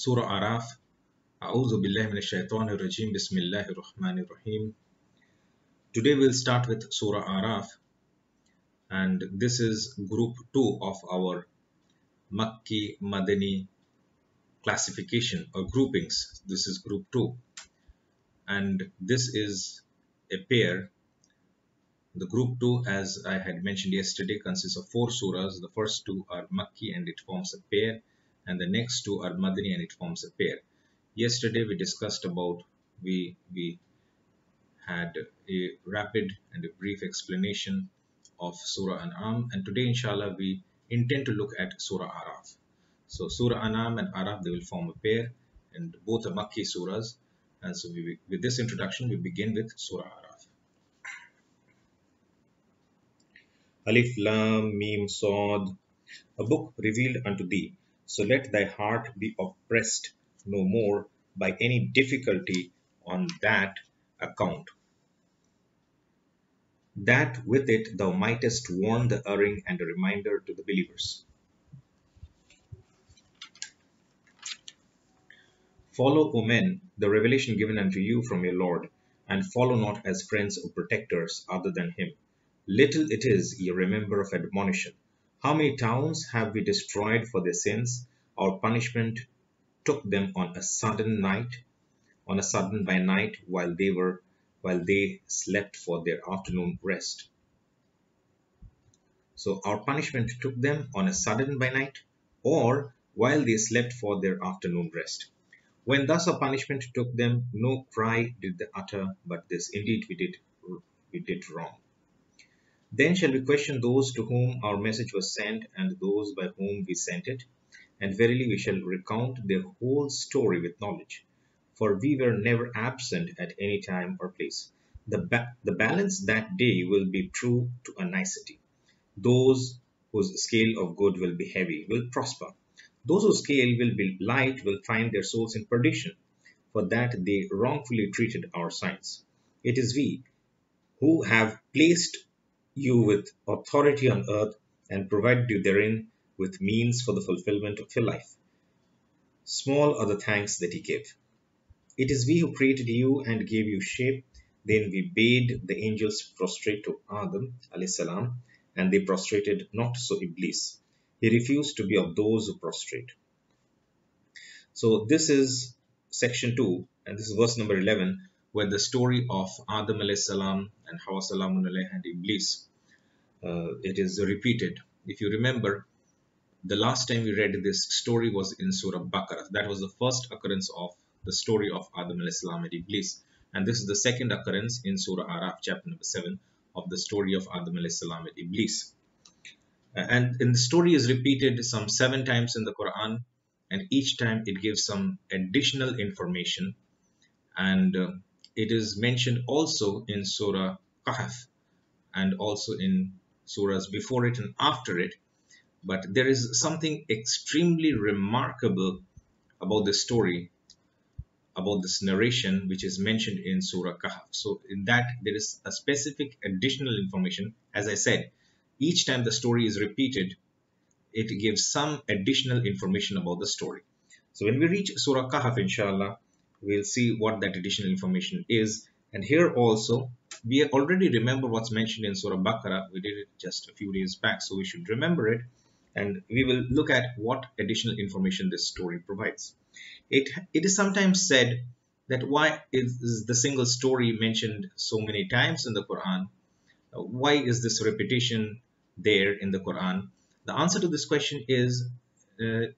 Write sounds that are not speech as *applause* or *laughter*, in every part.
Surah Araf A'udhu Billahi Minash Shaitanir Rajim Bismillahir Rahmanir Rahim Today we'll start with Surah Araf and this is group 2 of our Makki Madani classification or groupings. This is group 2 and this is a pair the group 2, as I had mentioned yesterday, consists of four surahs. The first two are Makki and it forms a pair and the next two are Madani and it forms a pair. Yesterday we discussed about we we had a rapid and a brief explanation of Surah An'am and today inshallah we intend to look at Surah Araf. So Surah An'am and Araf they will form a pair and both are Makki surahs and so we, with this introduction we begin with Surah Araf. Alif Lam Mim Sod A book revealed unto thee so let thy heart be oppressed no more by any difficulty on that account that with it thou mightest warn the erring and a reminder to the believers. Follow, O men, the revelation given unto you from your Lord, and follow not as friends or protectors other than him. Little it is ye remember of admonition. How many towns have we destroyed for their sins? Our punishment took them on a sudden night, on a sudden by night, while they were while they slept for their afternoon rest. So our punishment took them on a sudden by night, or while they slept for their afternoon rest. When thus our punishment took them, no cry did they utter, but this indeed we did we did wrong. Then shall we question those to whom our message was sent and those by whom we sent it, and verily we shall recount their whole story with knowledge for we were never absent at any time or place. The, ba- the balance that day will be true to a nicety. Those whose scale of good will be heavy will prosper. Those whose scale will be light will find their souls in perdition, for that they wrongfully treated our signs. It is we who have placed you with authority on earth and provided you therein with means for the fulfillment of your life. Small are the thanks that he gave. It is we who created you and gave you shape. Then we bade the angels prostrate to Adam salam, and they prostrated not so Iblis. He refused to be of those who prostrate. So this is section 2 and this is verse number 11 where the story of Adam salam and Hawa salamun and Iblis it is repeated. If you remember, the last time we read this story was in Surah Baqarah. That was the first occurrence of the story of Adam al-Islam and Iblis. And this is the second occurrence in Surah Araf, chapter number 7, of the story of Adam al-Islam and Iblis. And, and the story is repeated some seven times in the Quran, and each time it gives some additional information. And uh, it is mentioned also in Surah Kahf and also in surahs before it and after it. But there is something extremely remarkable about this story about this narration which is mentioned in Surah Kahf. So in that there is a specific additional information. As I said, each time the story is repeated, it gives some additional information about the story. So when we reach Surah Kahf, inshallah, we'll see what that additional information is. And here also, we already remember what's mentioned in Surah Baqarah. We did it just a few days back, so we should remember it. And we will look at what additional information this story provides. It, it is sometimes said that why is the single story mentioned so many times in the Quran? Why is this repetition there in the Quran? The answer to this question is uh,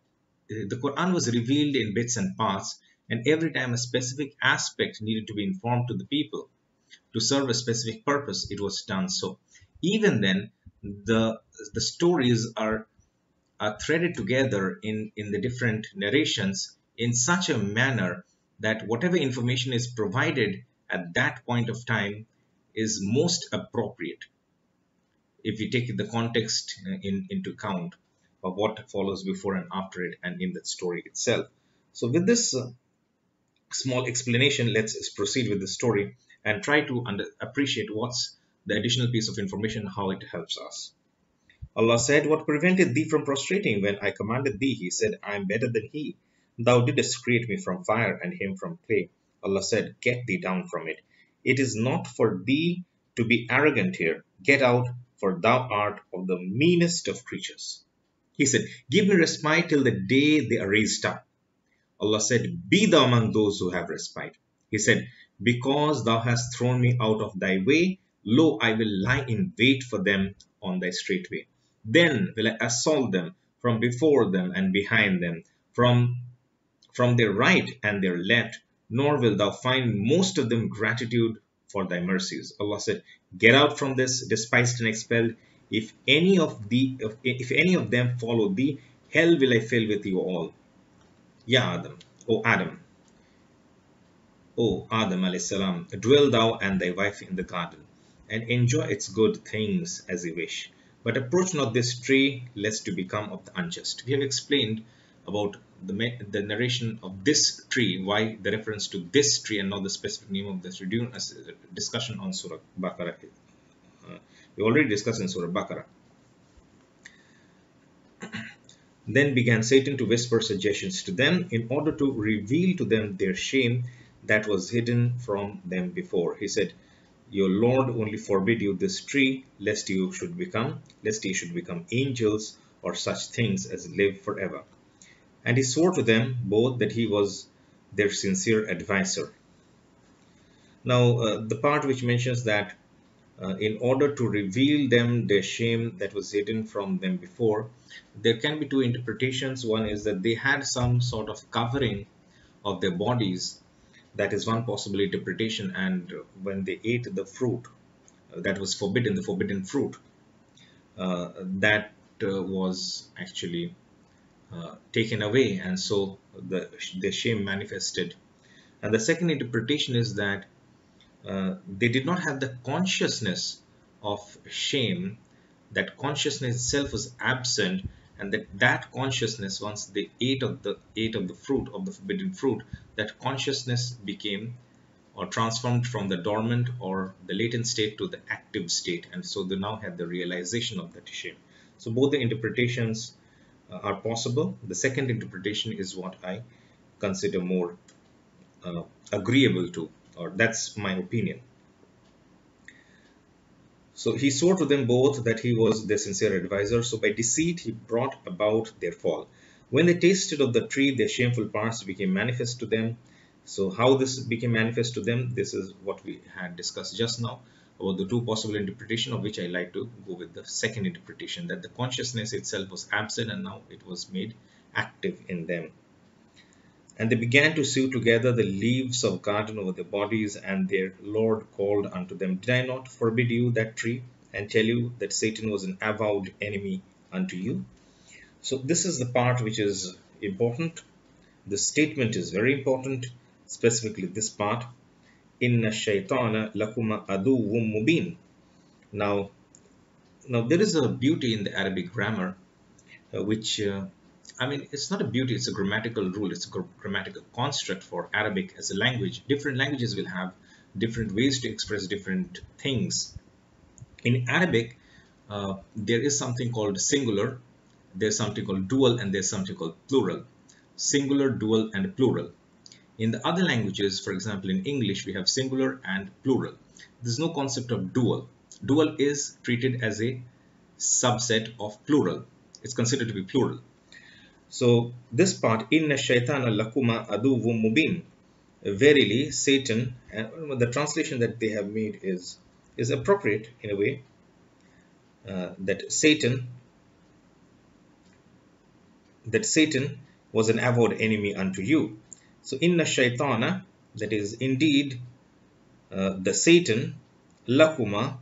the Quran was revealed in bits and parts, and every time a specific aspect needed to be informed to the people to serve a specific purpose, it was done so. Even then, the the stories are are threaded together in in the different narrations in such a manner that whatever information is provided at that point of time is most appropriate if we take the context uh, in, into account of what follows before and after it and in the story itself. So with this uh, small explanation, let's proceed with the story and try to under, appreciate what's the additional piece of information, how it helps us. Allah said, What prevented thee from prostrating when I commanded thee? He said, I am better than he Thou didst create me from fire and him from clay. Allah said, Get thee down from it. It is not for thee to be arrogant here. Get out, for thou art of the meanest of creatures. He said, Give me respite till the day they are raised up. Allah said, Be thou among those who have respite. He said, Because thou hast thrown me out of thy way, lo, I will lie in wait for them on thy straight way. Then will I assault them from before them and behind them, from, from their right and their left, nor will thou find most of them gratitude for thy mercies. Allah said, Get out from this, despised and expelled. If any of thee, if, if any of them follow thee, hell will I fill with you all. Ya Adam, O Adam, O Adam salam, dwell thou and thy wife in the garden, and enjoy its good things as you wish. But approach not this tree, lest you become of the unjust. We have explained about the, the narration of this tree, why the reference to this tree and not the specific name of this tree, during a discussion on Surah Baqarah. Uh, we already discussed in Surah Baqarah. then began Satan to whisper suggestions to them in order to reveal to them their shame that was hidden from them before. He said, your Lord only forbid you this tree, lest you should become, lest you should become angels or such things as live forever. And he swore to them both that he was their sincere adviser. Now, uh, the part which mentions that uh, in order to reveal them their shame that was hidden from them before, there can be two interpretations. One is that they had some sort of covering of their bodies that is one possible interpretation. And when they ate the fruit uh, that was forbidden, the forbidden fruit, uh, that uh, was actually uh, taken away. And so the, the shame manifested. And the second interpretation is that uh, they did not have the consciousness of shame, that consciousness itself was absent and that that consciousness once they ate of the ate of the fruit of the forbidden fruit that consciousness became or transformed from the dormant or the latent state to the active state. And so they now had the realization of that shame so both the interpretations uh, are possible. The second interpretation is what i consider more uh, agreeable to or that's my opinion so he swore to them both that he was their sincere adviser. So by deceit he brought about their fall. When they tasted of the tree, their shameful parts became manifest to them. So how this became manifest to them, this is what we had discussed just now about the two possible interpretation of which I like to go with the second interpretation that the consciousness itself was absent and now it was made active in them. And they began to sew together the leaves of garden over their bodies, and their Lord called unto them, Did I not forbid you that tree, and tell you that Satan was an avowed enemy unto you? So this is the part which is important. The statement is very important, specifically this part. Inna shaytana lakuma aduwwum mubin. Now, now there is a beauty in the Arabic grammar uh, which uh, I mean, it's not a beauty, it's a grammatical rule, it's a grammatical construct for Arabic as a language. Different languages will have different ways to express different things. In Arabic, uh, there is something called singular, there's something called dual, and there's something called plural. Singular, dual, and plural. In the other languages, for example, in English, we have singular and plural. There's no concept of dual. Dual is treated as a subset of plural. It's considered to be plural. So this part, inna shaitana lakuma aduvum mubin. Verily, Satan, and the translation that they have made is is appropriate in a way. Uh, that Satan, that Satan was an avowed enemy unto you. So inna shaitana, that is indeed uh, the Satan, lakuma,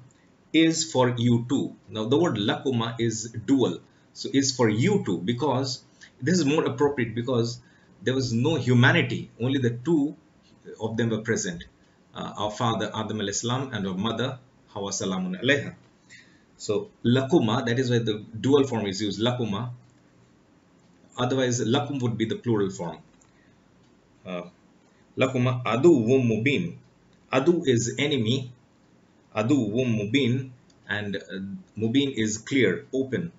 is for you too. Now the word lakuma is dual, so is for you too because this is more appropriate because there was no humanity. Only the two of them were present. Uh, our father adam al-islam and our mother hawa salamun alayha. So lakuma that is why the dual form is used lakuma. Otherwise lakum would be the plural form. Uh, lakuma adu wum mubin. Adu is enemy. Adu wum mubin. And uh, mubin is clear open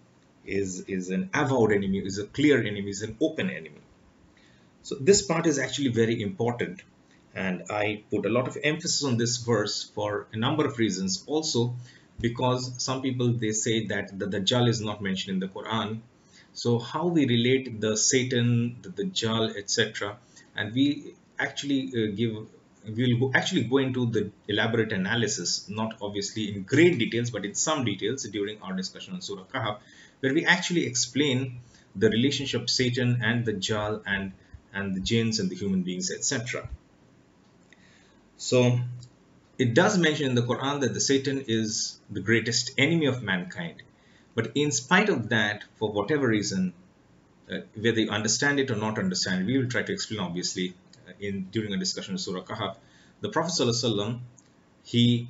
is, is an avowed enemy, is a clear enemy, is an open enemy. So this part is actually very important and I put a lot of emphasis on this verse for a number of reasons. Also because some people they say that the Dajjal is not mentioned in the Quran. So how we relate the Satan, the Dajjal, etc. And we actually uh, give we will go, actually go into the elaborate analysis, not obviously in great details, but in some details during our discussion on Surah Kahf, where we actually explain the relationship Satan and Dajjal and and the jinns and the human beings, etc. So it does mention in the Quran that the Satan is the greatest enemy of mankind. But in spite of that, for whatever reason, uh, whether you understand it or not understand we will try to explain obviously uh, in during a discussion of Surah Kahf, the Prophet ﷺ, he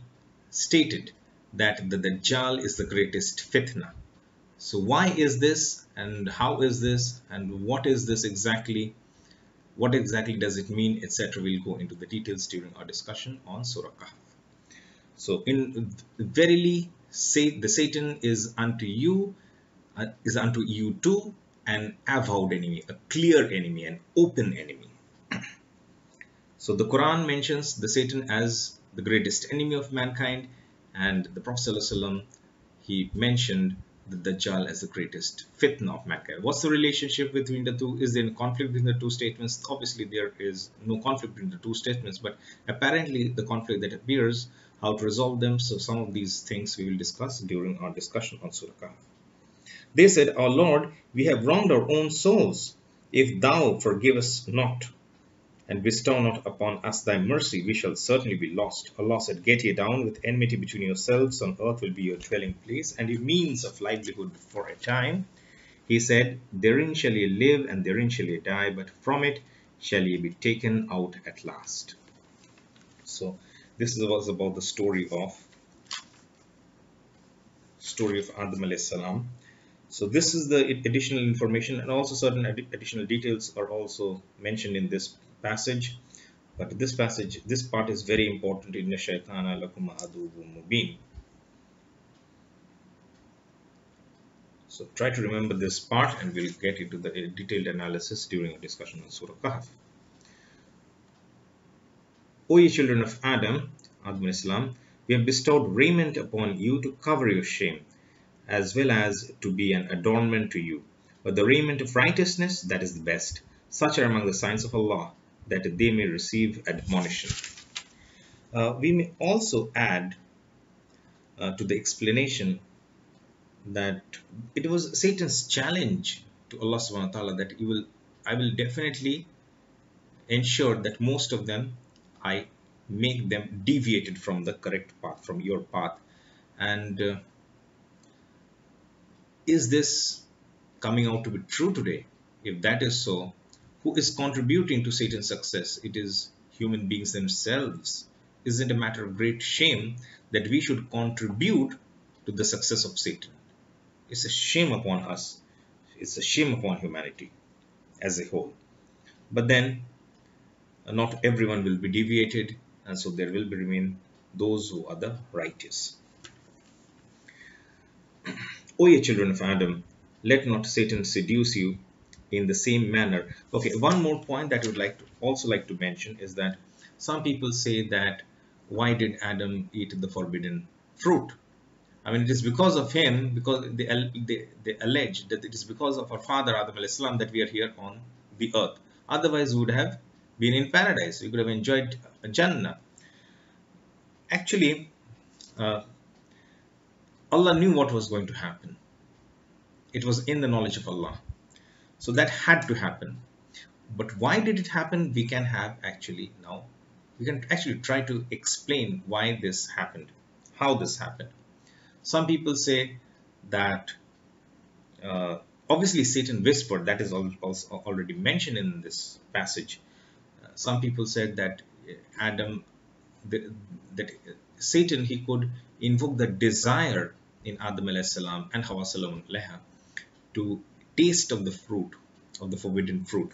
stated that the Dajjal is the greatest fitna. So why is this and how is this and what is this exactly? What exactly does it mean, etc. We'll go into the details during our discussion on Surah Kahf. So in verily say the Satan is unto you, uh, is unto you too an avowed enemy, a clear enemy, an open enemy. *clears throat* so the Quran mentions the Satan as the greatest enemy of mankind and the Prophet ﷺ, he mentioned the Dajjal as the greatest fitna of mankind. What's the relationship between the two? Is there a conflict between the two statements? Obviously, there is no conflict between the two statements, but apparently the conflict that appears, how to resolve them. So some of these things we will discuss during our discussion on Surah Kahf. They said, Our Lord, we have wronged our own souls. If thou forgive us not, and bestow not upon us thy mercy, we shall certainly be lost. Allah said, Get ye down with enmity between yourselves, on earth will be your dwelling place, and your means of livelihood for a time. He said, Therein shall ye live, and therein shall ye die, but from it shall ye be taken out at last. So this was about the story of story of Adam alayhi salam. So this is the additional information and also certain additional details are also mentioned in this passage. But this passage this part is very important in shaitana lakum mubin. So try to remember this part and we'll get into the uh, detailed analysis during our discussion on surah kahf. O ye children of adam adam islam we have bestowed raiment upon you to cover your shame as well as to be an adornment to you. But the raiment of righteousness that is the best such are among the signs of Allah that they may receive admonition. Uh, we may also add uh, to the explanation that it was Satan's challenge to Allah subhanahu wa ta'ala that he will I will definitely ensure that most of them I make them deviated from the correct path from your path and uh, is this coming out to be true today if that is so who is contributing to Satan's success. It is human beings themselves. Isn't it a matter of great shame that we should contribute to the success of Satan? It's a shame upon us. It's a shame upon humanity as a whole. But then, uh, not everyone will be deviated, and so there will be remain those who are the righteous. *clears throat* o ye children of Adam, let not Satan seduce you in the same manner. Okay, one more point that I would like to also like to mention is that some people say that why did Adam eat the forbidden fruit? I mean, it is because of him, because they, they, they allege that it is because of our father Adam al-Islam that we are here on the earth. Otherwise, we would have been in paradise. We could have enjoyed Jannah. Actually, uh, Allah knew what was going to happen. It was in the knowledge of Allah. So that had to happen. But why did it happen? We can have actually now, we can actually try to explain why this happened, how this happened. Some people say that uh, obviously Satan whispered, that is also already mentioned in this passage. Uh, some people said that Adam, the, that Satan, he could invoke the desire in Adam salam and Hawa salam to taste of the fruit, of the forbidden fruit.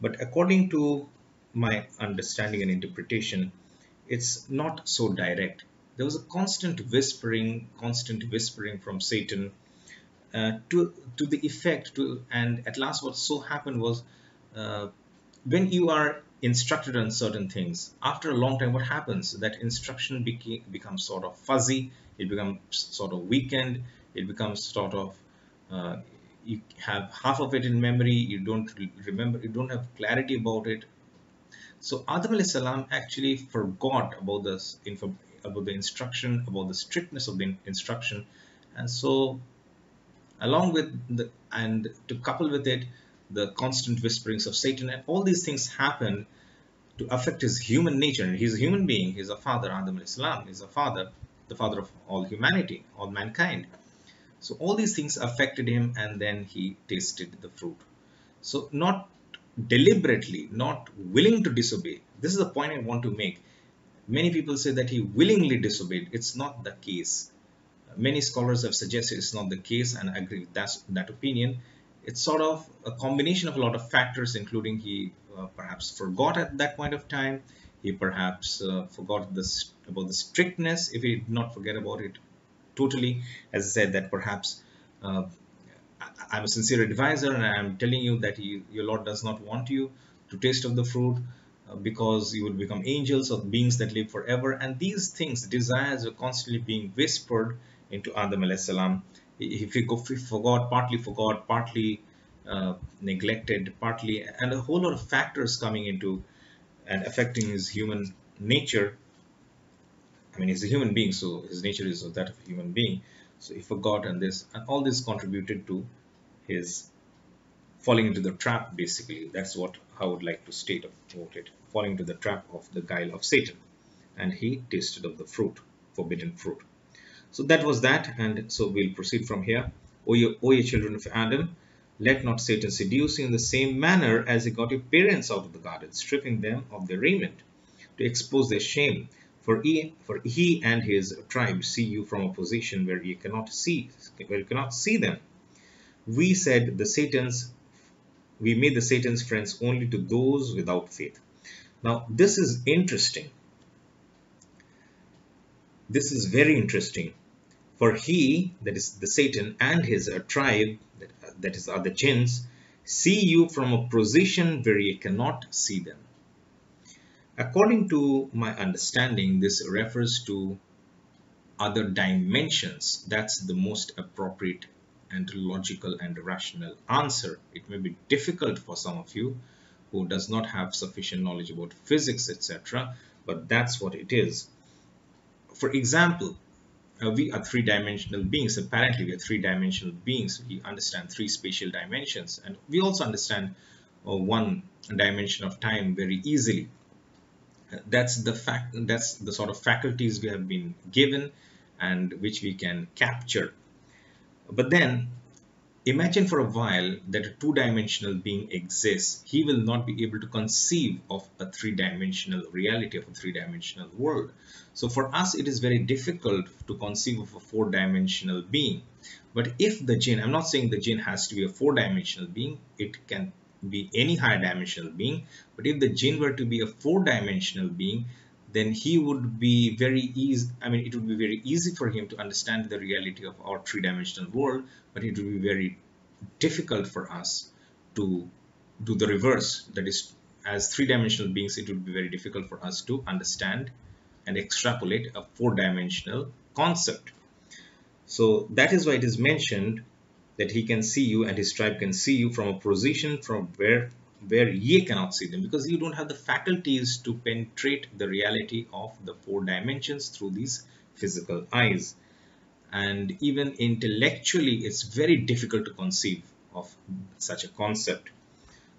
But according to my understanding and interpretation, it's not so direct. There was a constant whispering, constant whispering from Satan uh, to to the effect to, and at last what so happened was uh, when you are instructed on certain things, after a long time, what happens? That instruction became, becomes sort of fuzzy, it becomes sort of weakened, it becomes sort of uh, you have half of it in memory, you don't remember, you don't have clarity about it. So Adam alayhi salam actually forgot about this info, about the instruction, about the strictness of the instruction, and so along with the and to couple with it the constant whisperings of Satan and all these things happen to affect his human nature. And he's a human being, he's a father, Adam alayhi salam, is a father, the father of all humanity, all mankind. So all these things affected him and then he tasted the fruit. So not deliberately, not willing to disobey. This is the point I want to make. Many people say that he willingly disobeyed. It's not the case. Many scholars have suggested it's not the case and I agree with that, that opinion. It's sort of a combination of a lot of factors, including he uh, perhaps forgot at that point of time. He perhaps uh, forgot about the strictness. If he did not forget about it, totally. As I said that perhaps uh, I'm a sincere advisor and I'm telling you that he, your Lord does not want you to taste of the fruit uh, because you will become angels or beings that live forever. And these things desires are constantly being whispered into Adam salam. If he, he forgot partly forgot partly uh, neglected partly and a whole lot of factors coming into and affecting his human nature I mean, he's a human being, so his nature is that of a human being. So he forgot and this, and all this contributed to his falling into the trap, basically. That's what I would like to state about it. Falling into the trap of the guile of Satan. And he tasted of the fruit, forbidden fruit. So that was that, and so we'll proceed from here. O ye, o ye children of Adam, let not Satan seduce you in the same manner as he got your parents out of the garden, stripping them of their raiment, to expose their shame. For he, for he and his tribe see you from a position where you cannot see, where you cannot see them. We said the Satan's, we made the Satan's friends only to those without faith. Now this is interesting. This is very interesting. For he, that is the Satan and his uh, tribe, that, uh, that is the jinns, see you from a position where you cannot see them. According to my understanding, this refers to other dimensions. That's the most appropriate and logical and rational answer. It may be difficult for some of you who does not have sufficient knowledge about physics, etc. But that's what it is. For example, uh, we are three-dimensional beings. Apparently, we are three-dimensional beings. We understand three spatial dimensions. And we also understand uh, one dimension of time very easily that's the fact that's the sort of faculties we have been given and which we can capture. But then imagine for a while that a two-dimensional being exists. He will not be able to conceive of a three-dimensional reality of a three-dimensional world. So for us it is very difficult to conceive of a four-dimensional being. But if the jinn i'm not saying the jinn has to be a four-dimensional being it can be any higher dimensional being but if the jinn were to be a four dimensional being then he would be very easy i mean it would be very easy for him to understand the reality of our three-dimensional world but it would be very difficult for us to do the reverse. That is as three-dimensional beings it would be very difficult for us to understand and extrapolate a four-dimensional concept. So that is why it is mentioned that he can see you and his tribe can see you from a position from where where ye cannot see them because you don't have the faculties to penetrate the reality of the four dimensions through these physical eyes and even intellectually it's very difficult to conceive of such a concept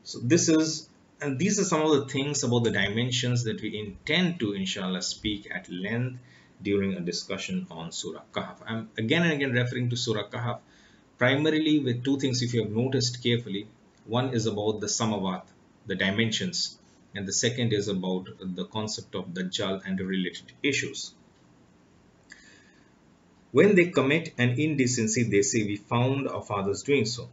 so this is and these are some of the things about the dimensions that we intend to inshallah speak at length during a discussion on Surah Kahf. I'm again and again referring to Surah Kahf primarily with two things if you have noticed carefully. One is about the Samavat, the dimensions, and the second is about the concept of Dajjal and the related issues. When they commit an indecency, they say, we found our fathers doing so.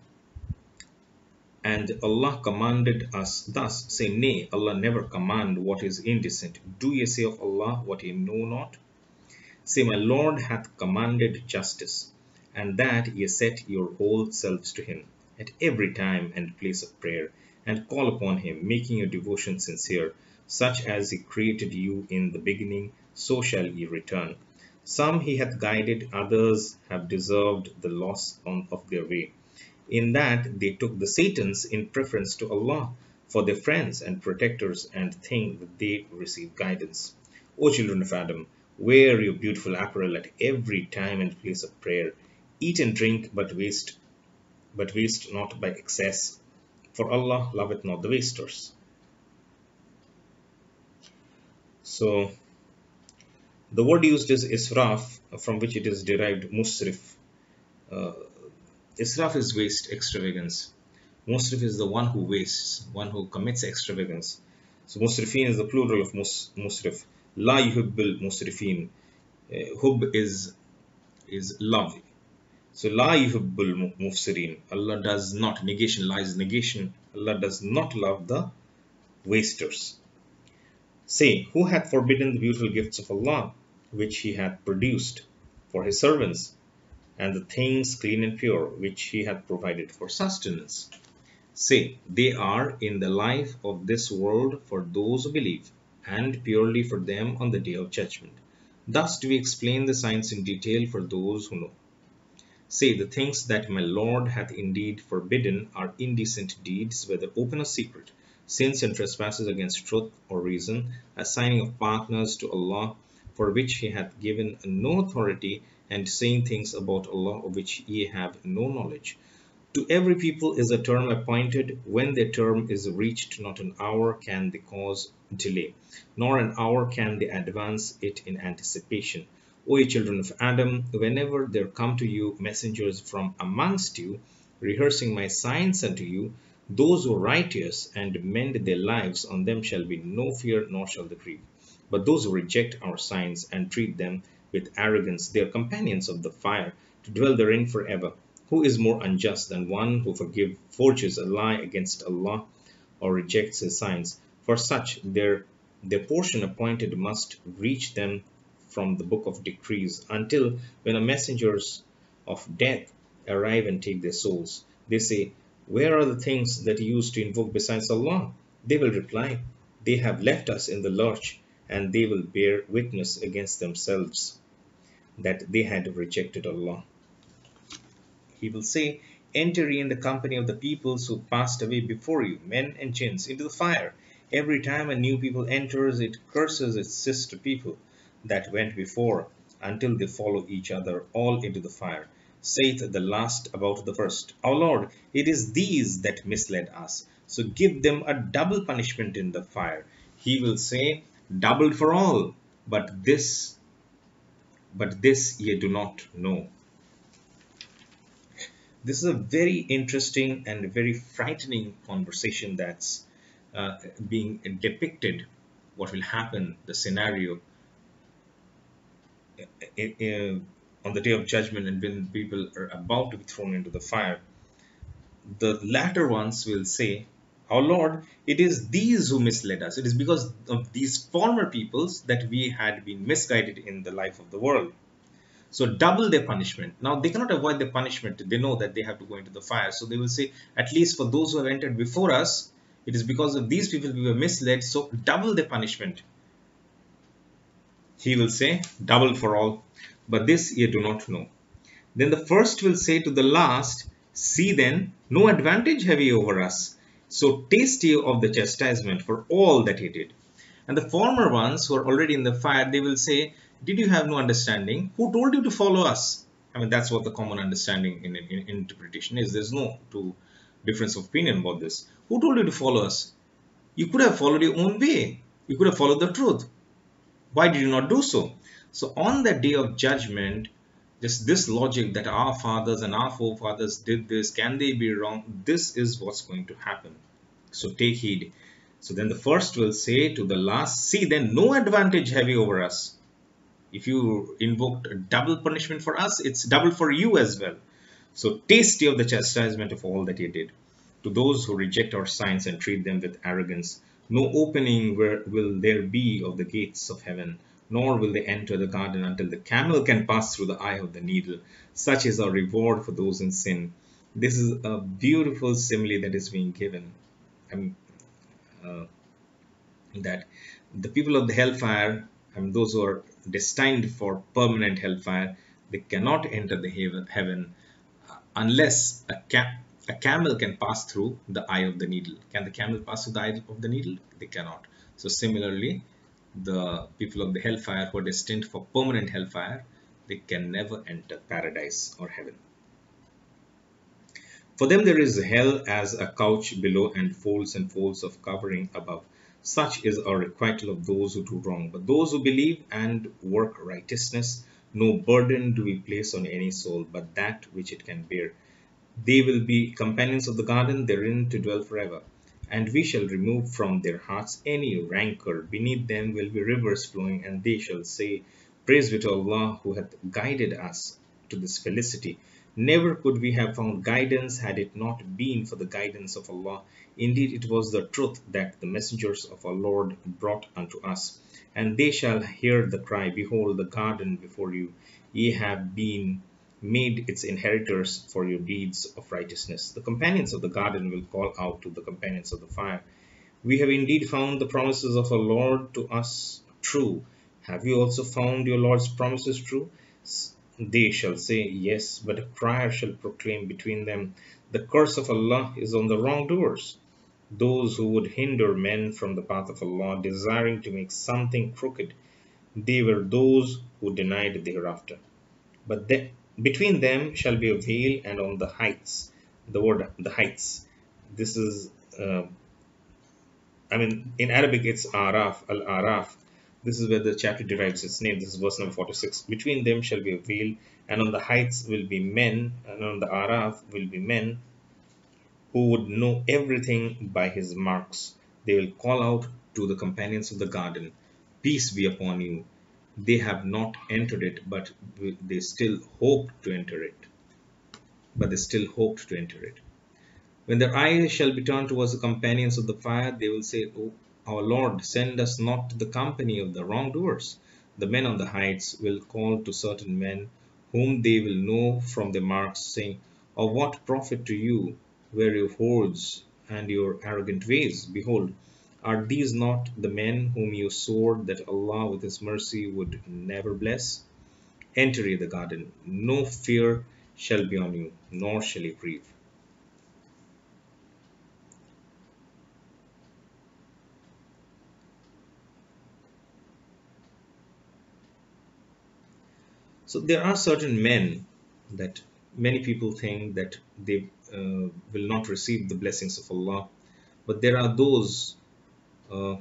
And Allah commanded us thus, say, Nay, Allah never command what is indecent. Do ye say of Allah what ye know not? Say, My Lord hath commanded justice and that ye set your whole selves to him at every time and place of prayer, and call upon him, making your devotion sincere, such as he created you in the beginning, so shall ye return. Some he hath guided, others have deserved the loss of their way, in that they took the Satans in preference to Allah for their friends and protectors and think that they receive guidance. O children of Adam, wear your beautiful apparel at every time and place of prayer. Eat and drink, but waste, but waste not by excess, for Allah loveth not the wasters. So, the word used is israf, from which it is derived musrif. Uh, israf is waste, extravagance. Musrif is the one who wastes, one who commits extravagance. So musrifin is the plural of mus, musrif. La yuhibbul musrifin. Uh, hub is is love. So la yuhibbul musrifin. Allah does not, negation lies negation. Allah does not love the wasters. Say, who hath forbidden the beautiful gifts of Allah, which he hath produced for his servants, and the things clean and pure, which he hath provided for sustenance? Say, they are in the life of this world for those who believe, and purely for them on the day of judgment. Thus do we explain the signs in detail for those who know. Say, the things that my Lord hath indeed forbidden are indecent deeds, whether open or secret, sins and trespasses against truth or reason, assigning of partners to Allah, for which he hath given no authority, and saying things about Allah of which ye have no knowledge to every people is a term appointed. When their term is reached, not an hour can they cause delay, nor an hour can they advance it in anticipation. O ye children of Adam, whenever there come to you messengers from amongst you, rehearsing my signs unto you, those who are righteous and mend their lives, on them shall be no fear, nor shall they grieve. But those who reject our signs and treat them with arrogance, they are companions of the fire, to dwell therein forever. Who is more unjust than one who forgive, forges a lie against Allah or rejects his signs? For such their, their portion appointed must reach them from the book of decrees until when the messengers of death arrive and take their souls. They say, Where are the things that you used to invoke besides Allah? They will reply, They have left us in the lurch, and they will bear witness against themselves that they had rejected Allah. He will say, Enter in the company of the peoples who passed away before you, men and jinns, into the fire. Every time a new people enters, it curses its sister people that went before, until they follow each other all into the fire. Saith the last about the first, Our Lord, it is these that misled us. So give them a double punishment in the fire. He will say, Doubled for all, but this, but this ye do not know. This is a very interesting and very frightening conversation that's uh, being depicted. What will happen, the scenario on the day of judgment and when people are about to be thrown into the fire. The latter ones will say, Our Lord, it is these who misled us. It is because of these former peoples that we had been misguided in the life of the world. So double their punishment. Now they cannot avoid the punishment. They know that they have to go into the fire. So they will say, at least for those who have entered before us, it is because of these people we were misled. So double the punishment. He will say, double for all. But this ye do not know. Then the first will say to the last, See then, no advantage have ye over us. So taste ye of the chastisement for all that he did. And the former ones who are already in the fire, they will say, did you have no understanding? Who told you to follow us? I mean, that's what the common understanding in, in, in interpretation is. There's no two difference of opinion about this. Who told you to follow us? You could have followed your own way. You could have followed the truth. Why did you not do so? So on the day of judgment, just this logic that our fathers and our forefathers did this, can they be wrong? This is what's going to happen. So take heed. So then the first will say to the last, see then no advantage have you over us if you invoked double punishment for us, it's double for you as well. So taste of the chastisement of all that you did. To those who reject our signs and treat them with arrogance, no opening where will there be of the gates of heaven, nor will they enter the garden until the camel can pass through the eye of the needle. Such is our reward for those in sin. This is a beautiful simile that is being given. um, uh, that the people of the hellfire, those who are destined for permanent hellfire, they cannot enter the heaven, unless a, a camel can pass through the eye of the needle. Can the camel pass through the eye of the needle? They cannot. So similarly, the people of the hellfire who are destined for permanent hellfire, they can never enter paradise or heaven. For them there is hell as a couch below and folds and folds of covering above. Such is our requital of those who do wrong. But those who believe and work righteousness, no burden do we place on any soul, but that which it can bear. They will be companions of the garden, therein to dwell forever. And we shall remove from their hearts any rancor. Beneath them will be rivers flowing, and they shall say, Praise be to Allah who hath guided us to this felicity. Never could we have found guidance had it not been for the guidance of Allah. Indeed, it was the truth that the messengers of our Lord brought unto us. And they shall hear the cry, Behold the garden before you. Ye have been made its inheritors for your deeds of righteousness. The companions of the garden will call out to the companions of the fire. We have indeed found the promises of our Lord to us true. Have you also found your Lord's promises true? They shall say, Yes, but a crier shall proclaim between them, The curse of Allah is on the wrongdoers those who would hinder men from the path of Allah, desiring to make something crooked, they were those who denied the hereafter. But the, between them shall be a veil, and on the heights, the word the heights. This is, uh, I mean, in Arabic it's Araf, Al Araf. This is where the chapter derives its name. This is verse number 46. Between them shall be a veil, and on the heights will be men, and on the Araf will be men who would know everything by his marks. They will call out to the companions of the garden, Peace be upon you. They have not entered it, but they still hope to enter it. But they still hoped to enter it. When their eyes shall be turned towards the companions of the fire, they will say, Oh, our Lord, send us not to the company of the wrongdoers. The men on the heights will call to certain men whom they will know from their marks, saying, Of what profit to you were your hordes and your arrogant ways. Behold, are these not the men whom you swore that Allah with His mercy would never bless? Enter ye the garden. No fear shall be on you, nor shall ye grieve. So there are certain men that many people think that they uh, will not receive the blessings of Allah. But there are those uh,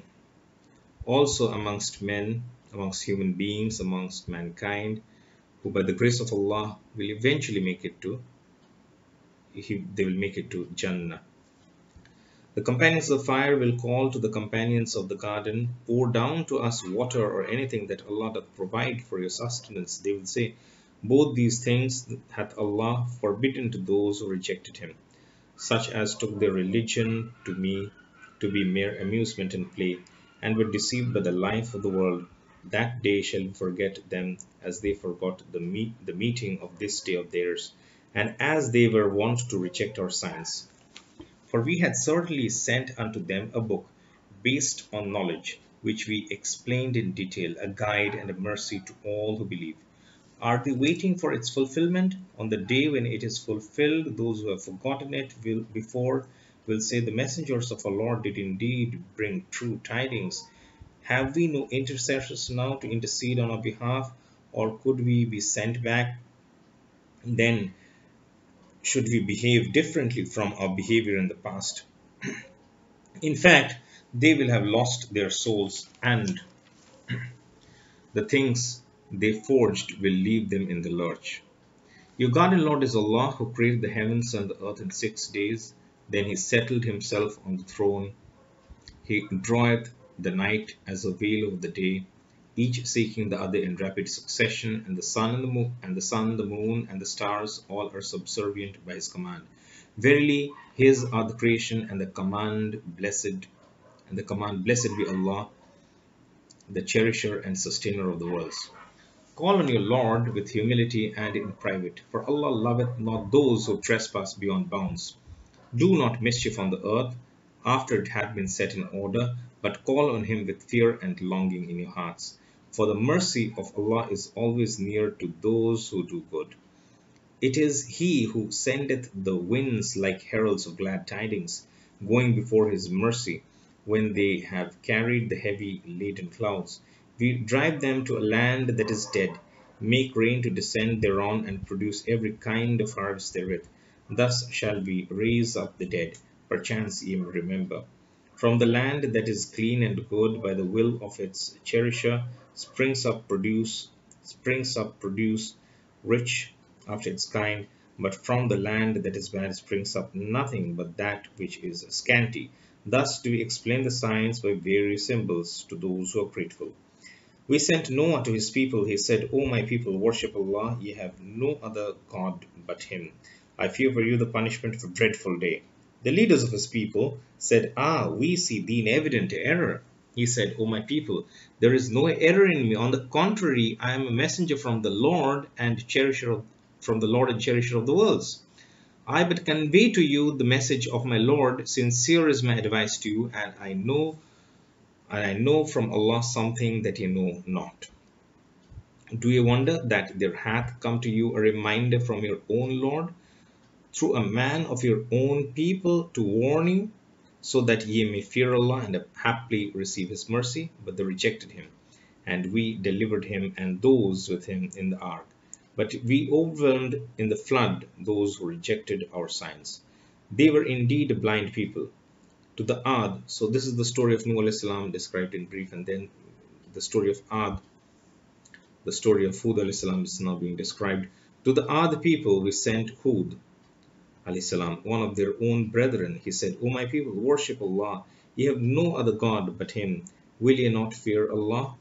also amongst men, amongst human beings, amongst mankind, who by the grace of Allah will eventually make it to, he, they will make it to Jannah. The companions of fire will call to the companions of the garden, pour down to us water or anything that Allah doth provide for your sustenance. They will say, both these things hath Allah forbidden to those who rejected him, such as took their religion to me to be mere amusement and play, and were deceived by the life of the world. That day shall forget them as they forgot the, meet, the meeting of this day of theirs, and as they were wont to reject our signs. For we had certainly sent unto them a book based on knowledge, which we explained in detail, a guide and a mercy to all who believe. Are they waiting for its fulfillment? On the day when it is fulfilled, those who have forgotten it will, before will say, The messengers of our Lord did indeed bring true tidings. Have we no intercessors now to intercede on our behalf, or could we be sent back? Then should we behave differently from our behavior in the past? in fact, they will have lost their souls and the things they forged will leave them in the lurch. Your God and Lord is Allah who created the heavens and the earth in six days. Then he settled himself on the throne. He draweth the night as a veil of the day, each seeking the other in rapid succession, and the sun and the moon and the sun, the moon, and the stars all are subservient by his command. Verily, his are the creation and the command blessed and the command blessed be Allah, the cherisher and sustainer of the worlds. Call on your Lord with humility and in private, for Allah loveth not those who trespass beyond bounds. Do not mischief on the earth, after it had been set in order, but call on him with fear and longing in your hearts. For the mercy of Allah is always near to those who do good. It is He who sendeth the winds like heralds of glad tidings, going before His mercy when they have carried the heavy laden clouds. We drive them to a land that is dead, make rain to descend thereon, and produce every kind of harvest therewith. Thus shall we raise up the dead, perchance ye remember. From the land that is clean and good by the will of its cherisher springs up produce springs up produce rich after its kind, but from the land that is bad springs up nothing but that which is scanty. Thus do we explain the signs by various symbols to those who are grateful. We sent Noah to his people. He said, O my people, worship Allah. Ye have no other God but Him. I fear for you the punishment of a dreadful day. The leaders of his people said, Ah, we see thee in evident error. He said, O my people, there is no error in me. On the contrary, I am a messenger from the Lord and cherisher of, from the Lord and cherisher of the worlds. I but convey to you the message of my Lord. Sincere is my advice to you, and I know and I know from Allah something that ye know not. Do you wonder that there hath come to you a reminder from your own Lord? Through a man of your own people to warn you, so that ye may fear Allah and haply receive His mercy. But they rejected Him, and we delivered Him and those with Him in the ark. But we overwhelmed in the flood those who rejected our signs. They were indeed blind people. To the Ad, so this is the story of Nuh salam described in brief, and then the story of Ad, the story of Hud salam is now being described. To the Ad people we sent Hud, salam, one of their own brethren, he said, O my people, worship Allah. Ye have no other God but Him. Will ye not fear Allah?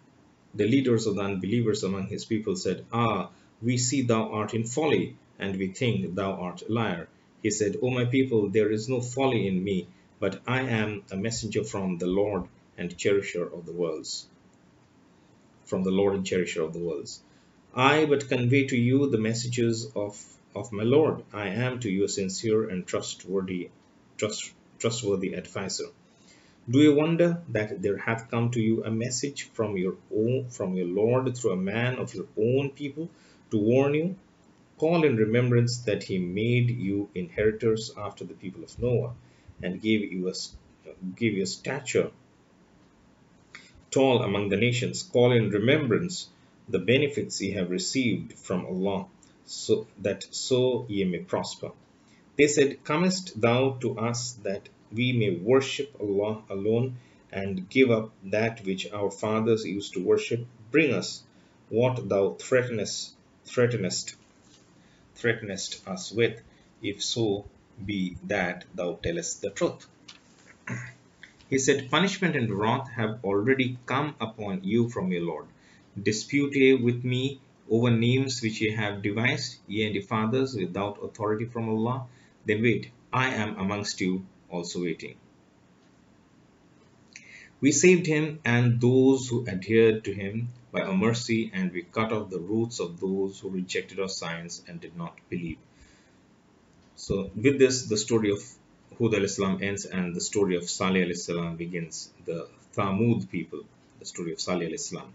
The leaders of the unbelievers among his people said, Ah, we see thou art in folly, and we think thou art a liar. He said, O my people, there is no folly in me, but I am a messenger from the Lord and cherisher of the worlds. From the Lord and cherisher of the worlds. I but convey to you the messages of of my Lord, I am to you a sincere and trustworthy, trust, trustworthy advisor. Do you wonder that there hath come to you a message from your own from your Lord through a man of your own people to warn you? Call in remembrance that he made you inheritors after the people of Noah, and gave you a gave you a stature tall among the nations. Call in remembrance the benefits ye have received from Allah so that so ye may prosper. They said, Comest thou to us that we may worship Allah alone and give up that which our fathers used to worship? Bring us what thou threatenest, threatenest, threatenest us with, if so be that thou tellest the truth. *clears throat* He said, Punishment and wrath have already come upon you from your Lord. Dispute ye with me over names which ye have devised, ye and your fathers, without authority from Allah, then wait, I am amongst you also waiting. We saved him and those who adhered to him by our mercy, and we cut off the roots of those who rejected our signs and did not believe. So, with this, the story of Hud al-Islam ends and the story of Salih al-Islam begins. The Thamud people, the story of Salih al-Islam.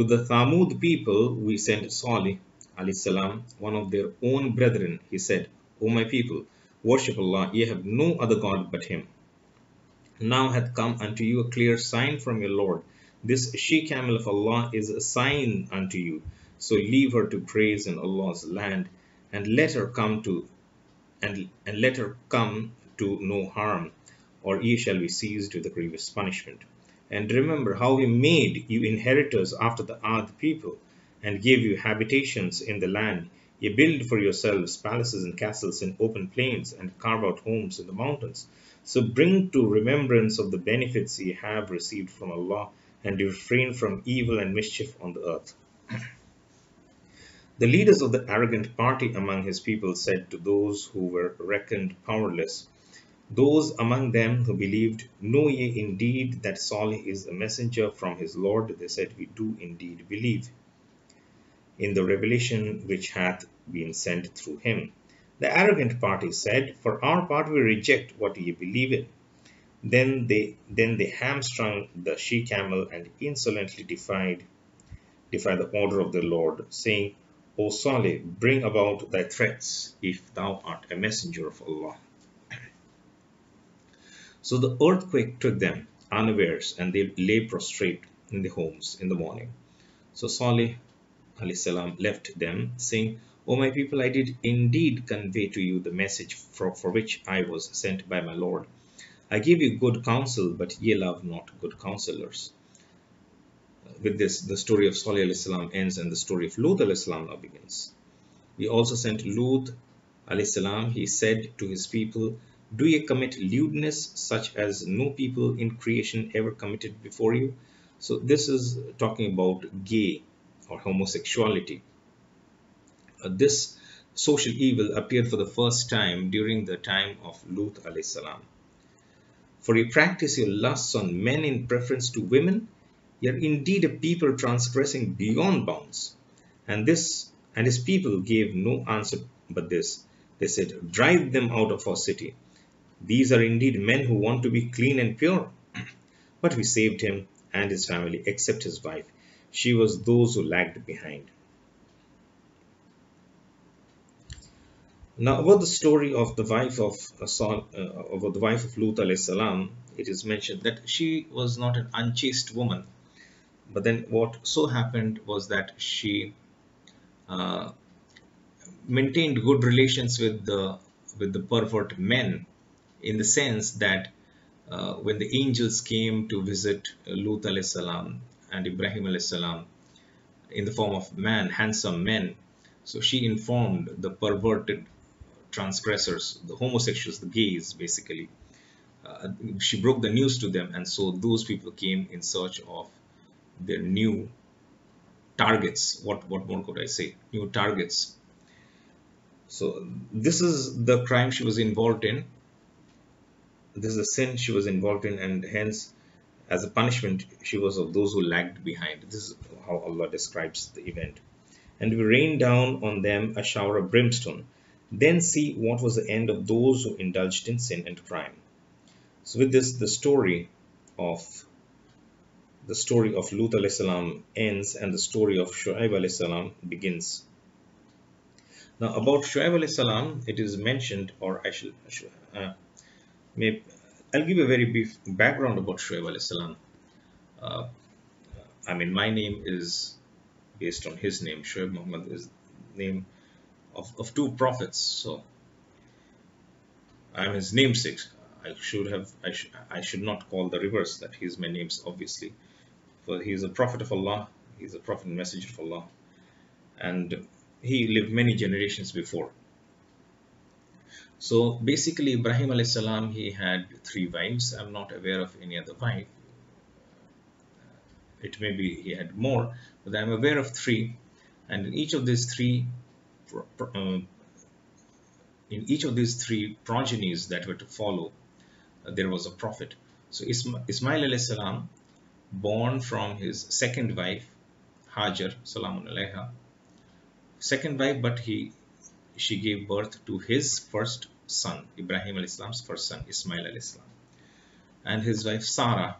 To the Thamud people we sent Salih salam, one of their own brethren. He said, O my people, worship Allah, ye have no other God but Him. Now hath come unto you a clear sign from your Lord. This she-camel of Allah is a sign unto you. So leave her to graze in Allah's land, and let her come to and, and let her come to no harm, or ye shall be seized with a grievous punishment. And remember how we made you inheritors after the Ad people, and gave you habitations in the land. Ye build for yourselves palaces and castles in open plains, and carve out homes in the mountains. So bring to remembrance of the benefits ye have received from Allah, and refrain from evil and mischief on the earth. The leaders of the arrogant party among his people said to those who were reckoned powerless, those among them who believed, Know ye indeed that Salih is a messenger from his Lord? They said, We do indeed believe in the revelation which hath been sent through him. The arrogant party said, For our part we reject what ye believe in. Then they then they hamstrung the she camel and insolently defied defied the order of the Lord, saying, O Saleh, bring about thy threats, if thou art a messenger of Allah. So the earthquake took them unawares, and they lay prostrate in the homes in the morning. So Saleh salam left them, saying, O my people, I did indeed convey to you the message for, for which I was sent by my Lord. I give you good counsel, but ye love not good counselors. With this, the story of Salih salam ends and the story of Lut salam now begins. We also sent Lut salam. He said to his people, Do ye commit lewdness such as no people in creation ever committed before you? So this is talking about gay or homosexuality. Uh, this social evil appeared for the first time during the time of Lut salam. For you practice your lusts on men in preference to women, you are indeed a people transgressing beyond bounds. And this and his people gave no answer but this. They said, Drive them out of our city. These are indeed men who want to be clean and pure. *clears throat* but we saved him and his family, except his wife. She was those who lagged behind. Now, about the story of the wife of Asal, uh, about the wife of Lut salam, it is mentioned that she was not an unchaste woman, but then what so happened was that she uh, maintained good relations with the with the pervert men, in the sense that uh, when the angels came to visit Lut salam and Ibrahim salam in the form of man, handsome men, so she informed the perverted transgressors, the homosexuals, the gays, basically. Uh, she broke the news to them, and so those people came in search of their new targets. What what more could I say? New targets. So this is the crime she was involved in. This is a sin she was involved in, and hence, as a punishment, she was of those who lagged behind. This is how Allah describes the event. And we rained down on them a shower of brimstone then see what was the end of those who indulged in sin and crime. So with this, the story of the story of Lut salam ends and the story of Shu'aib salam begins. Now about Shu'aib salam, it is mentioned, or I should, uh, may, I'll give a very brief background about Shu'aib salam. Uh, I mean, my name is based on his name. Shu'aib Muhammad is name of, of two prophets. So I'm his namesake. I should have I, sh I should not call the reverse that he's my names obviously. For he is a prophet of Allah. He's a prophet and messenger of Allah. And he lived many generations before. So basically Ibrahim alayhi salam he had three wives. I'm not aware of any other wife. It may be he had more, but I'm aware of three. And in each of these three uh, in each of these three progenies that were to follow, uh, there was a prophet. So Isma Ismail salam, born from his second wife, Hajar, salamun alayha, second wife, but he she gave birth to his first son, Ibrahim al-Islam's first son, Ismail al-Islam. And his wife Sarah,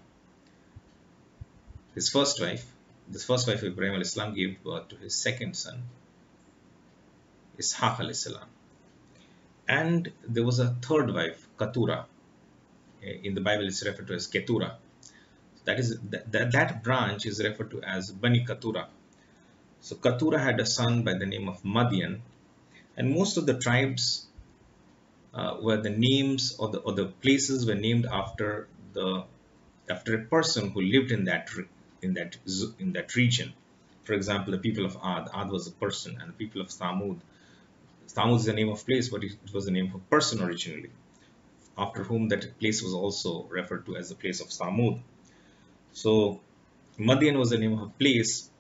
his first wife, the first wife of Ibrahim al-Islam gave birth to his second son, Ishaq al-Islam. And there was a third wife, Katura. Eh, in the Bible, it's referred to as Ketura. That is that, that, that branch is referred to as Bani Katura. So Katura had a son by the name of Madian, and most of the tribes uh, were the names or the or the places were named after the after a person who lived in that in that in that region. For example, the people of Ad, Ad was a person, and the people of Samud Samud is the name of place, but it was the name of a person originally, after whom that place was also referred to as the place of Samud So Madian was the name of a place,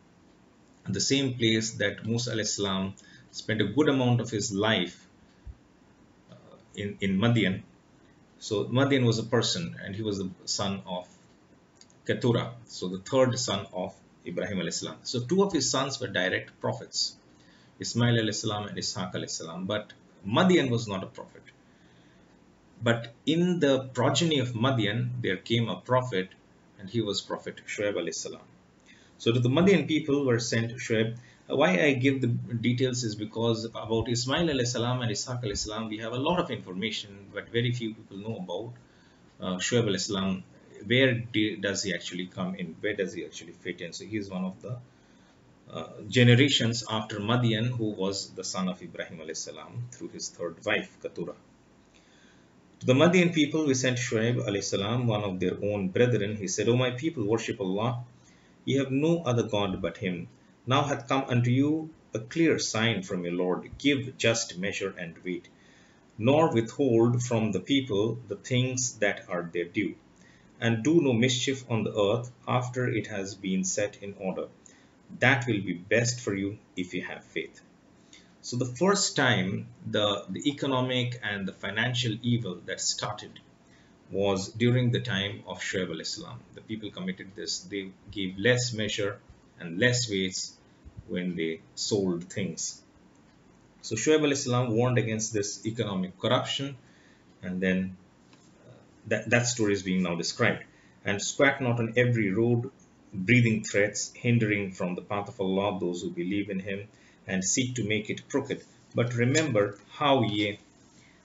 the same place that Musa al-Islam spent a good amount of his life uh, in, in Madian. So Madian was a person and he was the son of Ketura, so the third son of Ibrahim al-Islam. So two of his sons were direct prophets. Ismail salam and Ishaq salam. But Madian was not a prophet. But in the progeny of Madian, there came a prophet, and he was Prophet Shuaib alayhi salam. So to the Madian people were sent Shuaib. Why I give the details is because about Ismail alayhi salam and Ishaq alayhi salam, we have a lot of information, but very few people know about uh, Shuaib alayhi salam. Where does he actually come in? Where does he actually fit in? So he is one of the uh, generations after Madian, who was the son of Ibrahim alayhi salam through his third wife, Katura. To the Madian people, we sent Shuaib alayhi salam, one of their own brethren. He said, O my people, worship Allah. You have no other God but Him. Now hath come unto you a clear sign from your Lord. Give just measure and weight, nor withhold from the people the things that are their due. And do no mischief on the earth after it has been set in order. That will be best for you if you have faith. So the first time the, the economic and the financial evil that started was during the time of Shuaib al-Islam. The people committed this. They gave less measure and less weights when they sold things. So Shuaib al-Islam warned against this economic corruption and then uh, that, that story is being now described. And squat not on every road, breathing threats, hindering from the path of Allah those who believe in Him and seek to make it crooked. But remember how ye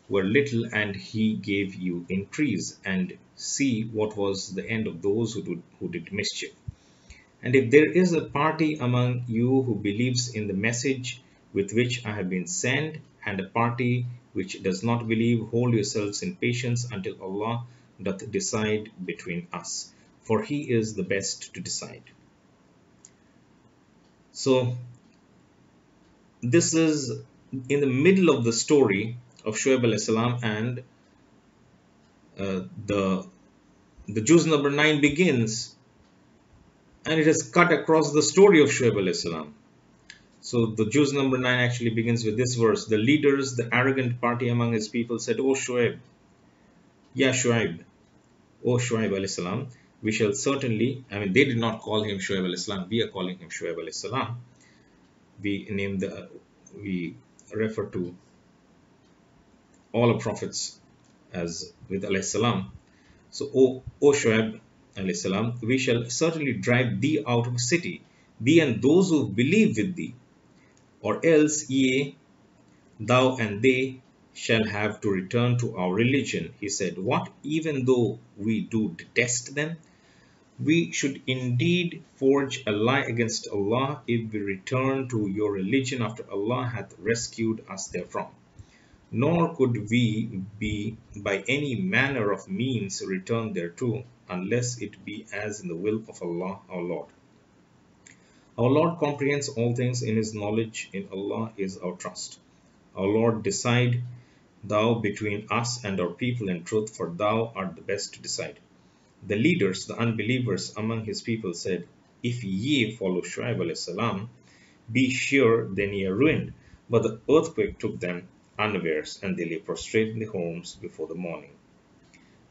were little and he gave you increase and see what was the end of those who who did mischief. And if there is a party among you who believes in the message with which I have been sent and a party which does not believe, hold yourselves in patience until Allah doth decide between us, for he is the best to decide. So this is in the middle of the story of Shuaib al-Salam and uh, the the juz number 9 begins and it has cut across the story of Shuaib al-Salam. So the juz number 9 actually begins with this verse. The leaders, the arrogant party among his people said, O Shuaib, Ya Shuaib, O Shuaib al-Salam, we shall certainly, I mean they did not call him Shuaib al-Salam, we are calling him Shuaib al-Salam we name the we refer to all the prophets as with alayhi salam. So, O, o alayhi we shall certainly drive thee out of the city, thee and those who believe with thee, or else ye, thou and they shall have to return to our religion. He said, What even though we do detest them? we should indeed forge a lie against Allah if we return to your religion after Allah hath rescued us therefrom. Nor could we be by any manner of means return thereto, unless it be as in the will of Allah our Lord. Our Lord comprehends all things in His knowledge, in Allah is our trust. Our Lord, decide thou between us and our people in truth, for thou art the best to decide. The leaders, the unbelievers among his people said, If ye follow Shuaib salam, be sure then ye are ruined. But the earthquake took them unawares, and they lay prostrate in their homes before the morning.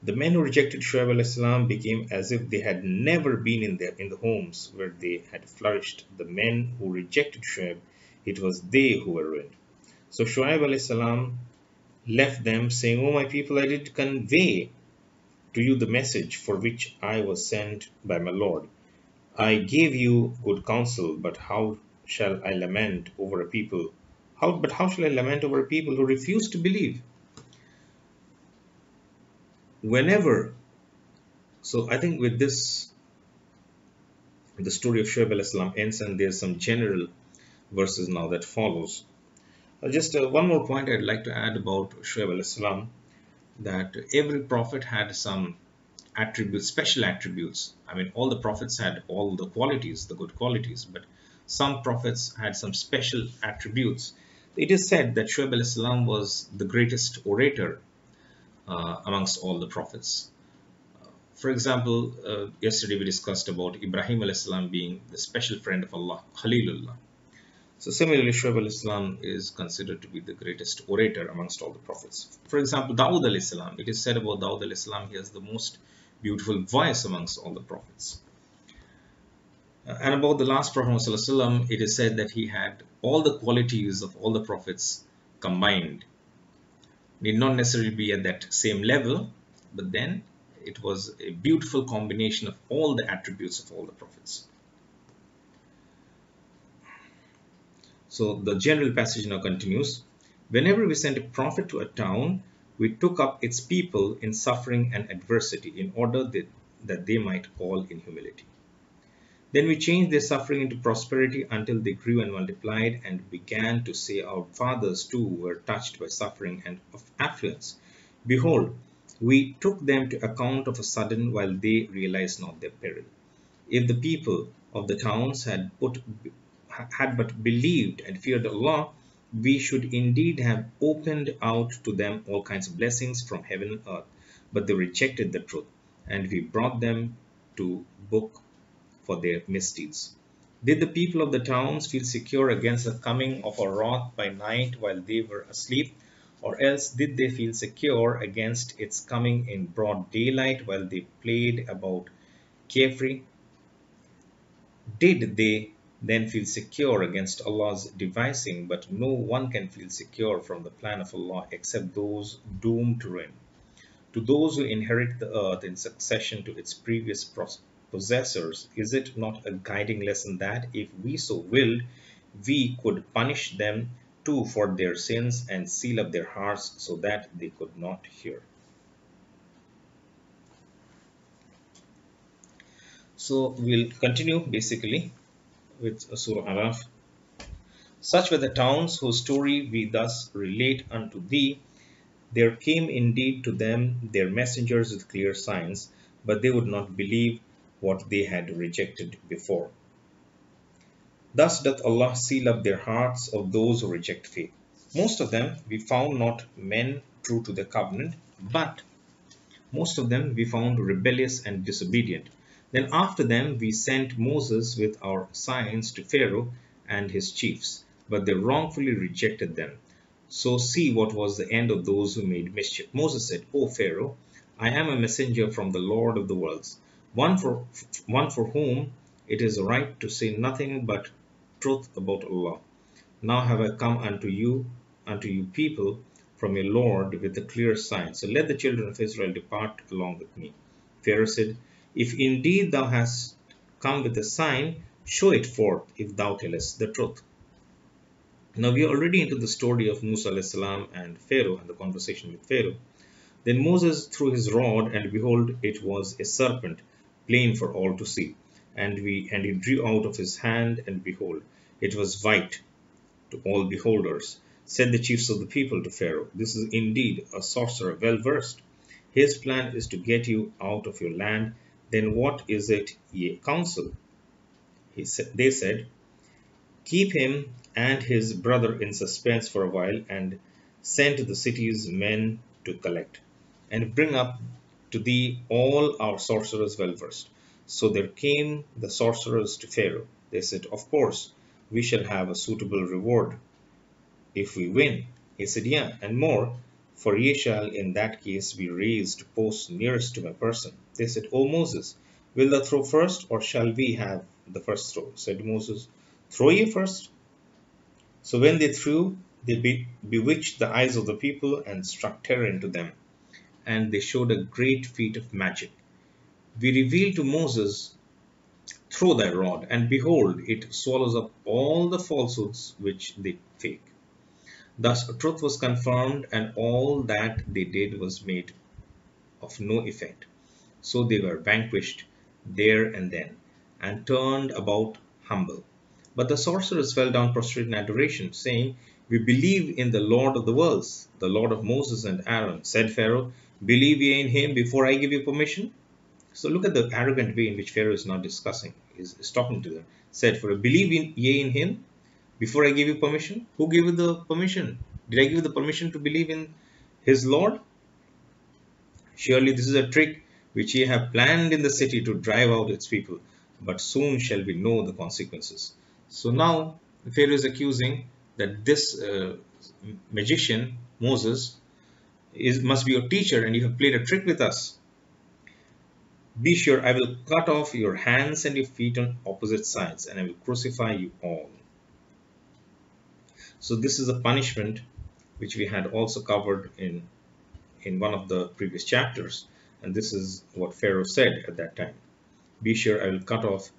The men who rejected Shuaib salam became as if they had never been in their in the homes where they had flourished. The men who rejected Shuaib, it was they who were ruined. So Shuaib salam left them, saying, O my people, I did convey to you the message for which I was sent by my Lord. I gave you good counsel, but how shall I lament over a people? How, but how shall I lament over a people who refuse to believe? Whenever, so I think with this, the story of Shuaib al-Islam ends and there's some general verses now that follows. Uh, just uh, one more point I'd like to add about Shuaib al-Islam that every prophet had some attributes, special attributes. I mean, all the prophets had all the qualities, the good qualities, but some prophets had some special attributes. It is said that Shuaib al-Islam was the greatest orator uh, amongst all the prophets. For example, uh, yesterday we discussed about Ibrahim al-Islam being the special friend of Allah, Khalilullah. So similarly, Shuaib al-Islam is considered to be the greatest orator amongst all the prophets. For example, Dawud al-Islam, it is said about Dawud al-Islam, he has the most beautiful voice amongst all the prophets. Uh, and about the last Prophet it is said that he had all the qualities of all the prophets combined. Need not necessarily be at that same level, but then it was a beautiful combination of all the attributes of all the prophets. So the general passage now continues. Whenever we sent a prophet to a town, we took up its people in suffering and adversity in order that, that they might call in humility. Then we changed their suffering into prosperity until they grew and multiplied and began to say, Our fathers too were touched by suffering and of affluence. Behold, we took them to account of a sudden while they realized not their peril. If the people of the towns had put had but believed and feared Allah, we should indeed have opened out to them all kinds of blessings from heaven and earth. But they rejected the truth, and we brought them to book for their misdeeds. Did the people of the towns feel secure against the coming of a wrath by night while they were asleep? Or else did they feel secure against its coming in broad daylight while they played about carefree? Did they then feel secure against Allah's devising, but no one can feel secure from the plan of Allah except those doomed to ruin. To those who inherit the earth in succession to its previous possessors, is it not a guiding lesson that, if we so willed, we could punish them too for their sins and seal up their hearts so that they could not hear? So we'll continue basically with Surah Araf. Such were the towns whose story we thus relate unto thee. There came indeed to them their messengers with clear signs, but they would not believe what they had rejected before. Thus doth Allah seal up their hearts of those who reject faith. Most of them we found not men true to the covenant, but most of them we found rebellious and disobedient. Then after them we sent Moses with our signs to Pharaoh and his chiefs, but they wrongfully rejected them. So see what was the end of those who made mischief. Moses said, O Pharaoh, I am a messenger from the Lord of the worlds one for one for whom it is right to say nothing but truth about Allah. Now have I come unto you, unto you people, from your Lord with a clear sign. So let the children of Israel depart along with me. Pharaoh said, If indeed thou hast come with a sign, show it forth if thou tellest the truth. Now we are already into the story of Musa salam and Pharaoh and the conversation with Pharaoh. Then Moses threw his rod, and behold, it was a serpent, plain for all to see. And we and he drew out of his hand, and behold, it was white to all beholders. Said the chiefs of the people to Pharaoh, This is indeed a sorcerer well versed. His plan is to get you out of your land. Then what is it ye counsel? He said, they said, Keep him and his brother in suspense for a while, and send the city's men to collect, and bring up to thee all our sorcerers well versed. So there came the sorcerers to Pharaoh. They said, Of course, we shall have a suitable reward if we win. He said, Yeah, and more, for ye shall in that case be raised to post nearest to my person. They said, O Moses, will thou throw first, or shall we have the first throw? Said Moses, Throw ye first. So when they threw, they be bewitched the eyes of the people and struck terror into them and they showed a great feat of magic. We revealed to Moses, Throw thy rod, and behold, it swallows up all the falsehoods which they fake. Thus truth was confirmed, and all that they did was made of no effect. So they were vanquished there and then, and turned about humble. But the sorcerers fell down prostrate in adoration, saying, We believe in the Lord of the worlds, the Lord of Moses and Aaron. Said Pharaoh, Believe ye in him before I give you permission? So look at the arrogant way in which Pharaoh is now discussing, is, talking to them. Said, For believe in, ye in him before I give you permission? Who gave you the permission? Did I give you the permission to believe in his Lord? Surely this is a trick which ye have planned in the city to drive out its people, but soon shall we know the consequences. So now Pharaoh is accusing that this uh, magician, Moses, is must be your teacher and you have played a trick with us. Be sure I will cut off your hands and your feet on opposite sides and I will crucify you all. So this is a punishment which we had also covered in in one of the previous chapters and this is what Pharaoh said at that time be sure I will cut off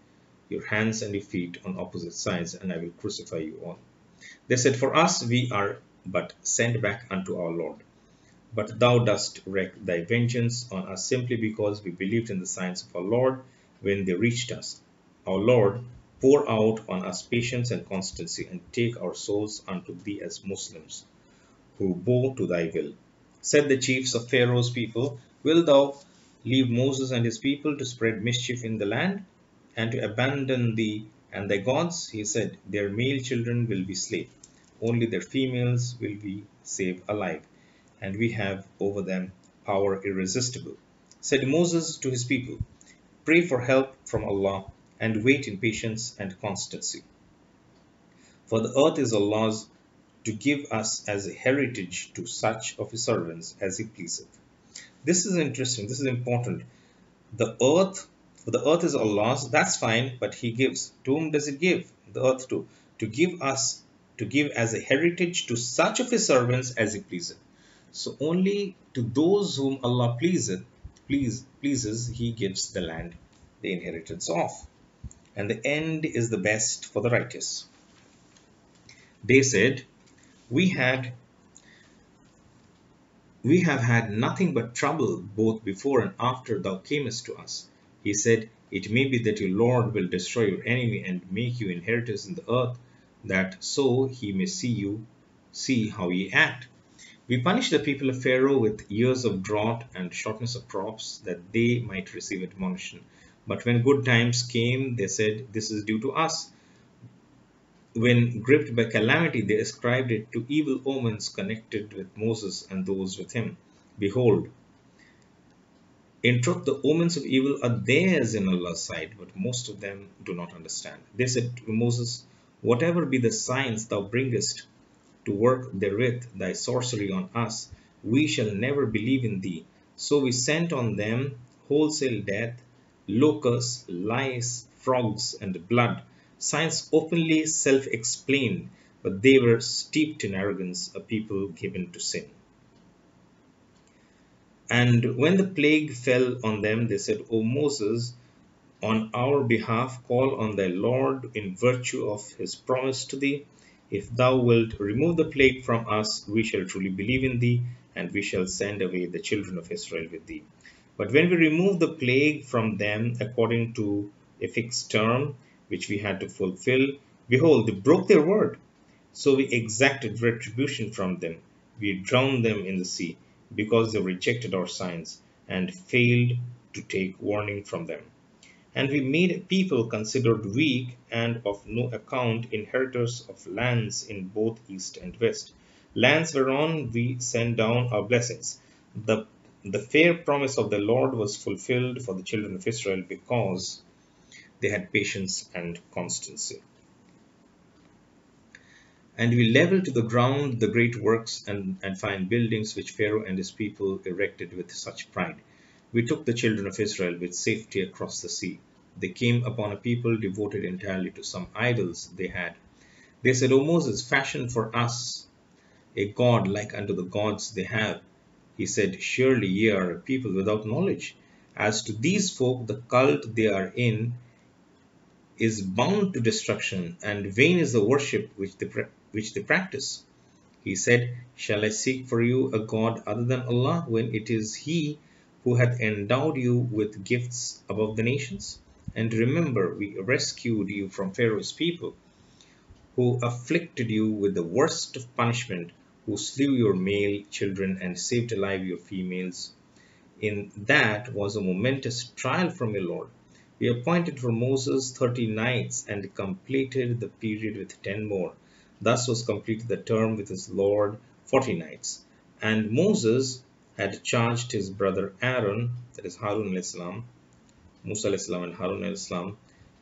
your hands and your feet on opposite sides and I will crucify you all they said for us we are but sent back unto our Lord but thou dost wreak thy vengeance on us simply because we believed in the signs of our Lord when they reached us our Lord pour out on us patience and constancy and take our souls unto thee as Muslims who bow to thy will. Said the chiefs of Pharaoh's people, Will thou leave Moses and his people to spread mischief in the land and to abandon thee and thy gods? He said, Their male children will be slain, only their females will be saved alive, and we have over them power irresistible. Said Moses to his people, Pray for help from Allah and wait in patience and constancy. For the earth is Allah's to give us as a heritage to such of his servants as he pleaseth. This is interesting, this is important. The earth, the earth is Allah's, that's fine, but he gives. To whom does he give? The earth to. To give us, to give as a heritage to such of his servants as he pleaseth. So only to those whom Allah pleaseth, please, pleases, he gives the land, the inheritance of and the end is the best for the righteous. They said, We had we have had nothing but trouble both before and after thou camest to us. He said, It may be that your Lord will destroy your enemy and make you inheritors in the earth, that so he may see you, see how ye act. We punished the people of Pharaoh with years of drought and shortness of crops, that they might receive admonition. But when good times came, they said, This is due to us. When gripped by calamity, they ascribed it to evil omens connected with Moses and those with him. Behold, in truth, the omens of evil are theirs in Allah's sight, but most of them do not understand. They said to Moses, Whatever be the signs thou bringest to work therewith thy sorcery on us, we shall never believe in thee. So we sent on them wholesale death locusts, lice, frogs, and blood. Science openly self-explained, but they were steeped in arrogance, a people given to sin. And when the plague fell on them, they said, O Moses, on our behalf call on thy Lord in virtue of his promise to thee. If thou wilt remove the plague from us, we shall truly believe in thee, and we shall send away the children of Israel with thee. But when we removed the plague from them according to a fixed term which we had to fulfill, behold, they broke their word. So we exacted retribution from them. We drowned them in the sea because they rejected our signs and failed to take warning from them. And we made people considered weak and of no account inheritors of lands in both east and west, lands whereon we sent down our blessings. The the fair promise of the Lord was fulfilled for the children of Israel because they had patience and constancy. And we leveled to the ground the great works and, and fine buildings which Pharaoh and his people erected with such pride. We took the children of Israel with safety across the sea. They came upon a people devoted entirely to some idols they had. They said, O Moses, fashion for us a god like unto the gods they have. He said, Surely ye are a people without knowledge. As to these folk, the cult they are in is bound to destruction, and vain is the worship which they, which they practice. He said, Shall I seek for you a God other than Allah, when it is He who hath endowed you with gifts above the nations? And remember, we rescued you from Pharaoh's people, who afflicted you with the worst of punishment who slew your male children and saved alive your females. In that was a momentous trial from your Lord. We appointed for Moses thirty nights and completed the period with ten more. Thus was completed the term with his Lord forty nights. And Moses had charged his brother Aaron, that is Harun al-Islam, Musa al-Islam and Harun al-Islam,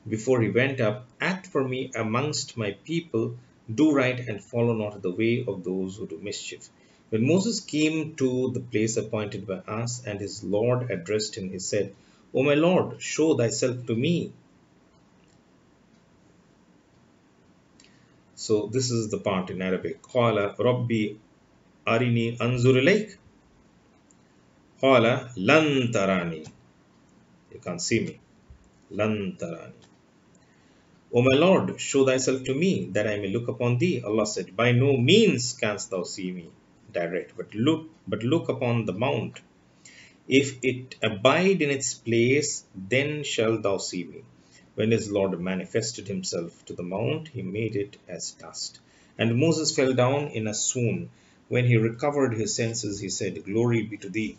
before he went up, Act for me amongst my people, do right and follow not the way of those who do mischief. When Moses came to the place appointed by us, and his Lord addressed him, he said, O my Lord, show thyself to me. So this is the part in Arabic. Qala Rabbi Arini Anzur Lake allah lan tarani. You can't see me. Lan tarani. O my Lord, show thyself to me that I may look upon thee. Allah said, By no means canst thou see me direct, but look, but look upon the mount. If it abide in its place, then shalt thou see me. When his Lord manifested himself to the mount, he made it as dust. And Moses fell down in a swoon. When he recovered his senses, he said, Glory be to thee,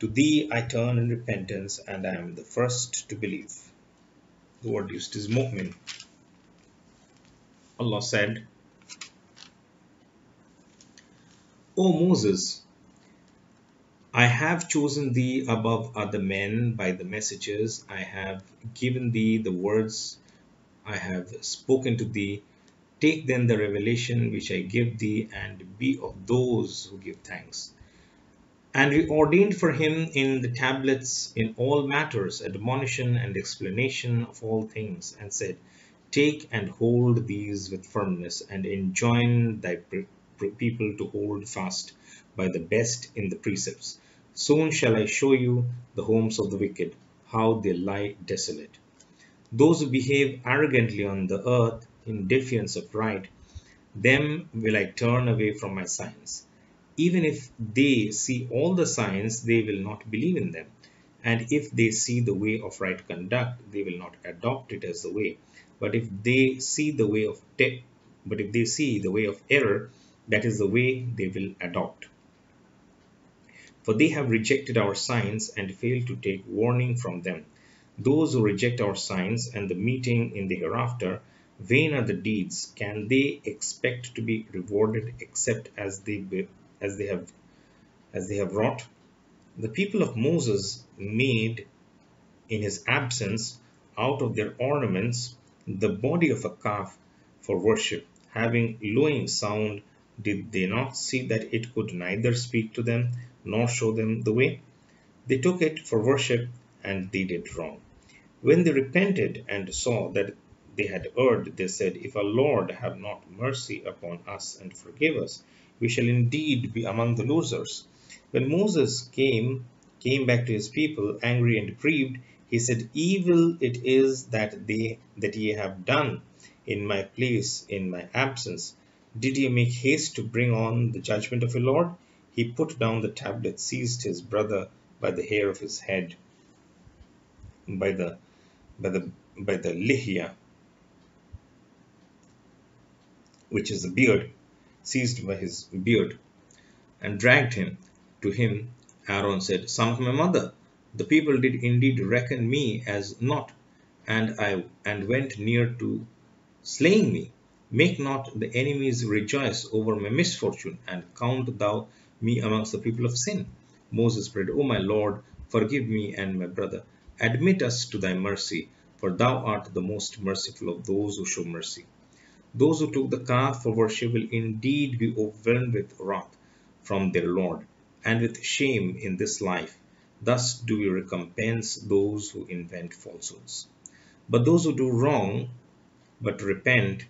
to thee I turn in repentance, and I am the first to believe. The word used is mu'min. Allah said, O Moses, I have chosen thee above other men by the messages I have given thee the words I have spoken to thee. Take then the revelation which I give thee and be of those who give thanks. And we ordained for him in the tablets in all matters admonition and explanation of all things, and said, Take and hold these with firmness, and enjoin thy people to hold fast by the best in the precepts. Soon shall I show you the homes of the wicked, how they lie desolate. Those who behave arrogantly on the earth in defiance of right, them will I turn away from my signs. Even if they see all the signs, they will not believe in them. And if they see the way of right conduct, they will not adopt it as the way. But if they see the way of but if they see the way of error, that is the way they will adopt. For they have rejected our signs and failed to take warning from them. Those who reject our signs and the meeting in the hereafter, vain are the deeds. Can they expect to be rewarded except as they as they have as they have wrought? The people of Moses made in his absence out of their ornaments the body of a calf for worship, having lowing sound did they not see that it could neither speak to them nor show them the way? They took it for worship and they did wrong. When they repented and saw that they had erred, they said, If our Lord have not mercy upon us and forgive us, we shall indeed be among the losers. When Moses came, came back to his people, angry and grieved, he said, Evil it is that they that ye have done in my place, in my absence. Did ye make haste to bring on the judgment of your Lord? He put down the tablet, seized his brother by the hair of his head, by the by the by the lihya, which is the beard, seized by his beard, and dragged him to him. Aaron said, Son of my mother, the people did indeed reckon me as naught, and I and went near to slaying me. Make not the enemies rejoice over my misfortune, and count thou me amongst the people of sin. Moses prayed, O my Lord, forgive me and my brother. Admit us to thy mercy, for thou art the most merciful of those who show mercy. Those who took the calf for worship will indeed be overwhelmed with wrath from their Lord, and with shame in this life. Thus do we recompense those who invent falsehoods. But those who do wrong, but repent,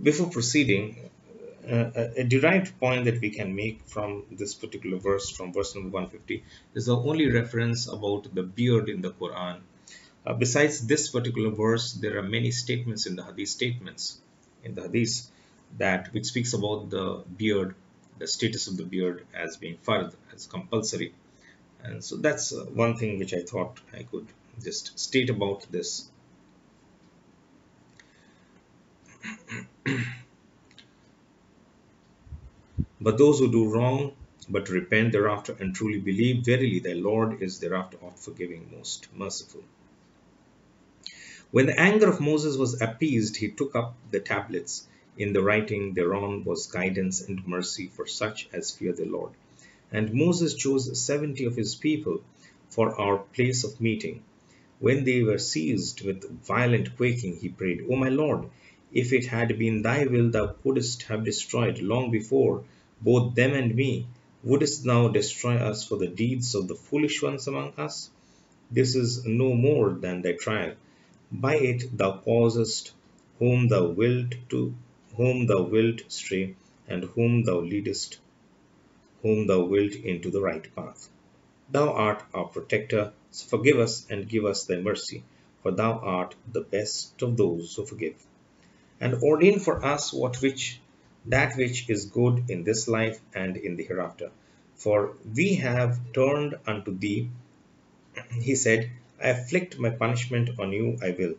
before proceeding, uh, a derived point that we can make from this particular verse, from verse number 150, is the only reference about the beard in the Quran. Uh, besides this particular verse, there are many statements in the Hadith statements in the Hadith that which speaks about the beard, the status of the beard as being fard, as compulsory. And so that's uh, one thing which I thought I could just state about this *clears throat* but those who do wrong but repent thereafter and truly believe, verily thy Lord is thereafter oft forgiving, most merciful. When the anger of Moses was appeased, he took up the tablets. In the writing thereon was guidance and mercy for such as fear the Lord. And Moses chose seventy of his people for our place of meeting. When they were seized with violent quaking, he prayed, O my Lord, if it had been thy will, thou couldst have destroyed long before both them and me. Wouldst thou destroy us for the deeds of the foolish ones among us? This is no more than thy trial. By it thou causest whom thou wilt to whom thou wilt stray, and whom thou leadest whom thou wilt into the right path. Thou art our protector, so forgive us and give us thy mercy, for thou art the best of those who forgive. And ordain for us what which that which is good in this life and in the hereafter. For we have turned unto thee, *clears throat* he said, I afflict my punishment on you, I will,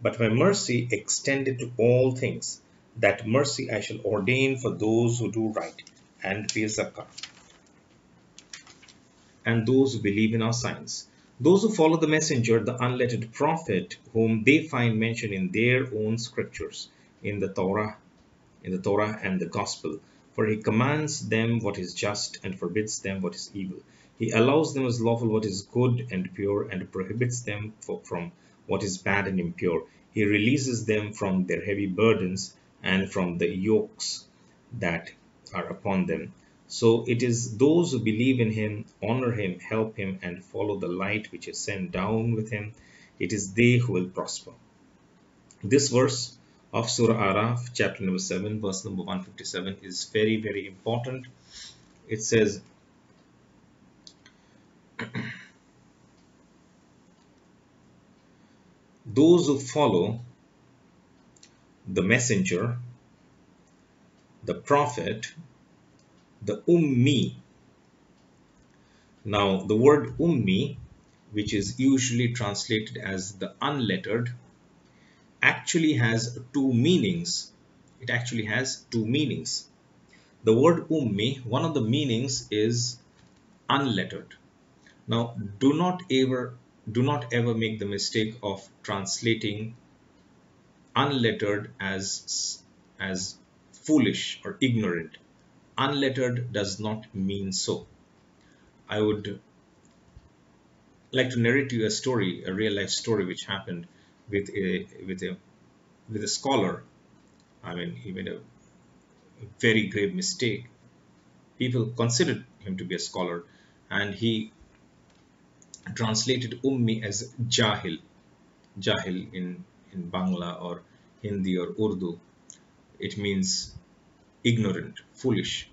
but my mercy extended to all things. That mercy I shall ordain for those who do right and pay zakah, and those who believe in our signs. Those who follow the messenger, the unlettered prophet, whom they find mentioned in their own scriptures, in the Torah, in the Torah and the Gospel, for he commands them what is just and forbids them what is evil. He allows them as lawful what is good and pure and prohibits them for, from what is bad and impure. He releases them from their heavy burdens and from the yokes that are upon them. So it is those who believe in him, honor him, help him, and follow the light which is sent down with him. It is they who will prosper. This verse of Surah Araf, chapter number 7, verse number 157, is very, very important. It says, those who follow the messenger, the prophet, the ummi. Now, the word ummi, which is usually translated as the unlettered, actually has two meanings. It actually has two meanings. The word ummi, one of the meanings is unlettered. Now, do not ever do not ever make the mistake of translating unlettered as as foolish or ignorant. Unlettered does not mean so. I would like to narrate to you a story a real life story which happened with a with a with a scholar. I mean he made a, a very grave mistake. People considered him to be a scholar and he translated ummi as jahil. Jahil in in bangla or hindi or urdu it means ignorant foolish.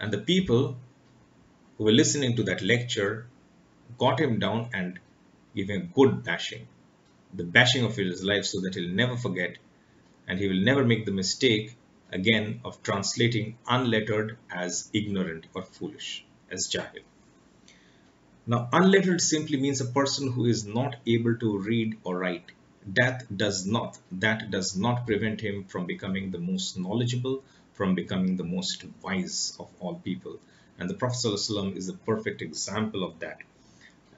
And the people who were listening to that lecture got him down and gave him a good bashing. The bashing of his life so that he'll never forget and he will never make the mistake again of translating unlettered as ignorant or foolish as jahil now, unlettered simply means a person who is not able to read or write. That does not, that does not prevent him from becoming the most knowledgeable, from becoming the most wise of all people. And the Prophet ﷺ is a perfect example of that.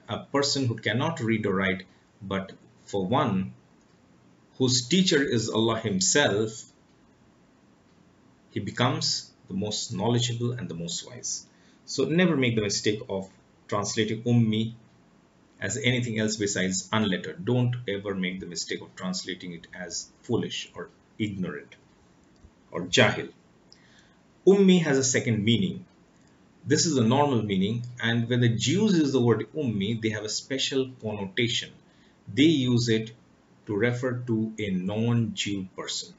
A person who cannot read or write, but for one whose teacher is Allah Himself, he becomes the most knowledgeable and the most wise. So never make the mistake of translating ummi as anything else besides unlettered. Don't ever make the mistake of translating it as foolish or ignorant or jahil. Ummi has a second meaning. This is the normal meaning and when the Jews use the word ummi, they have a special connotation. They use it to refer to a non-Jew person,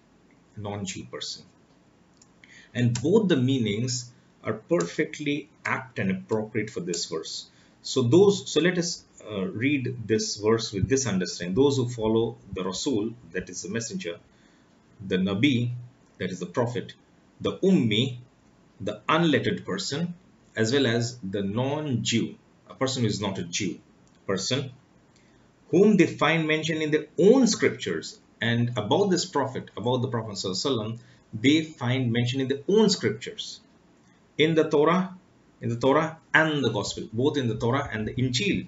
non-Jew person. And both the meanings are perfectly apt and appropriate for this verse. So those, so let us uh, read this verse with this understanding. Those who follow the Rasul, that is the messenger, the Nabi, that is the prophet, the Ummi, the unlettered person, as well as the non-Jew, a person who is not a Jew person, whom they find mentioned in their own scriptures. And about this prophet, about the Prophet they find mentioned in their own scriptures in the Torah, in the Torah and the Gospel, both in the Torah and the Injil.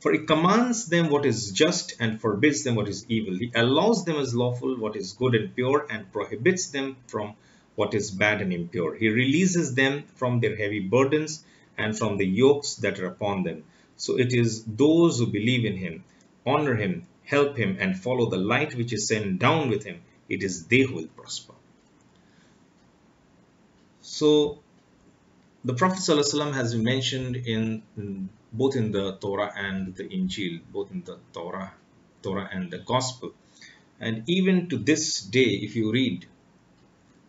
For he commands them what is just and forbids them what is evil. He allows them as lawful what is good and pure and prohibits them from what is bad and impure. He releases them from their heavy burdens and from the yokes that are upon them. So it is those who believe in him, honor him, help him and follow the light which is sent down with him. It is they who will prosper. So the Prophet ﷺ has been mentioned in, in, both in the Torah and the Injil, both in the Torah, Torah and the Gospel. And even to this day, if you read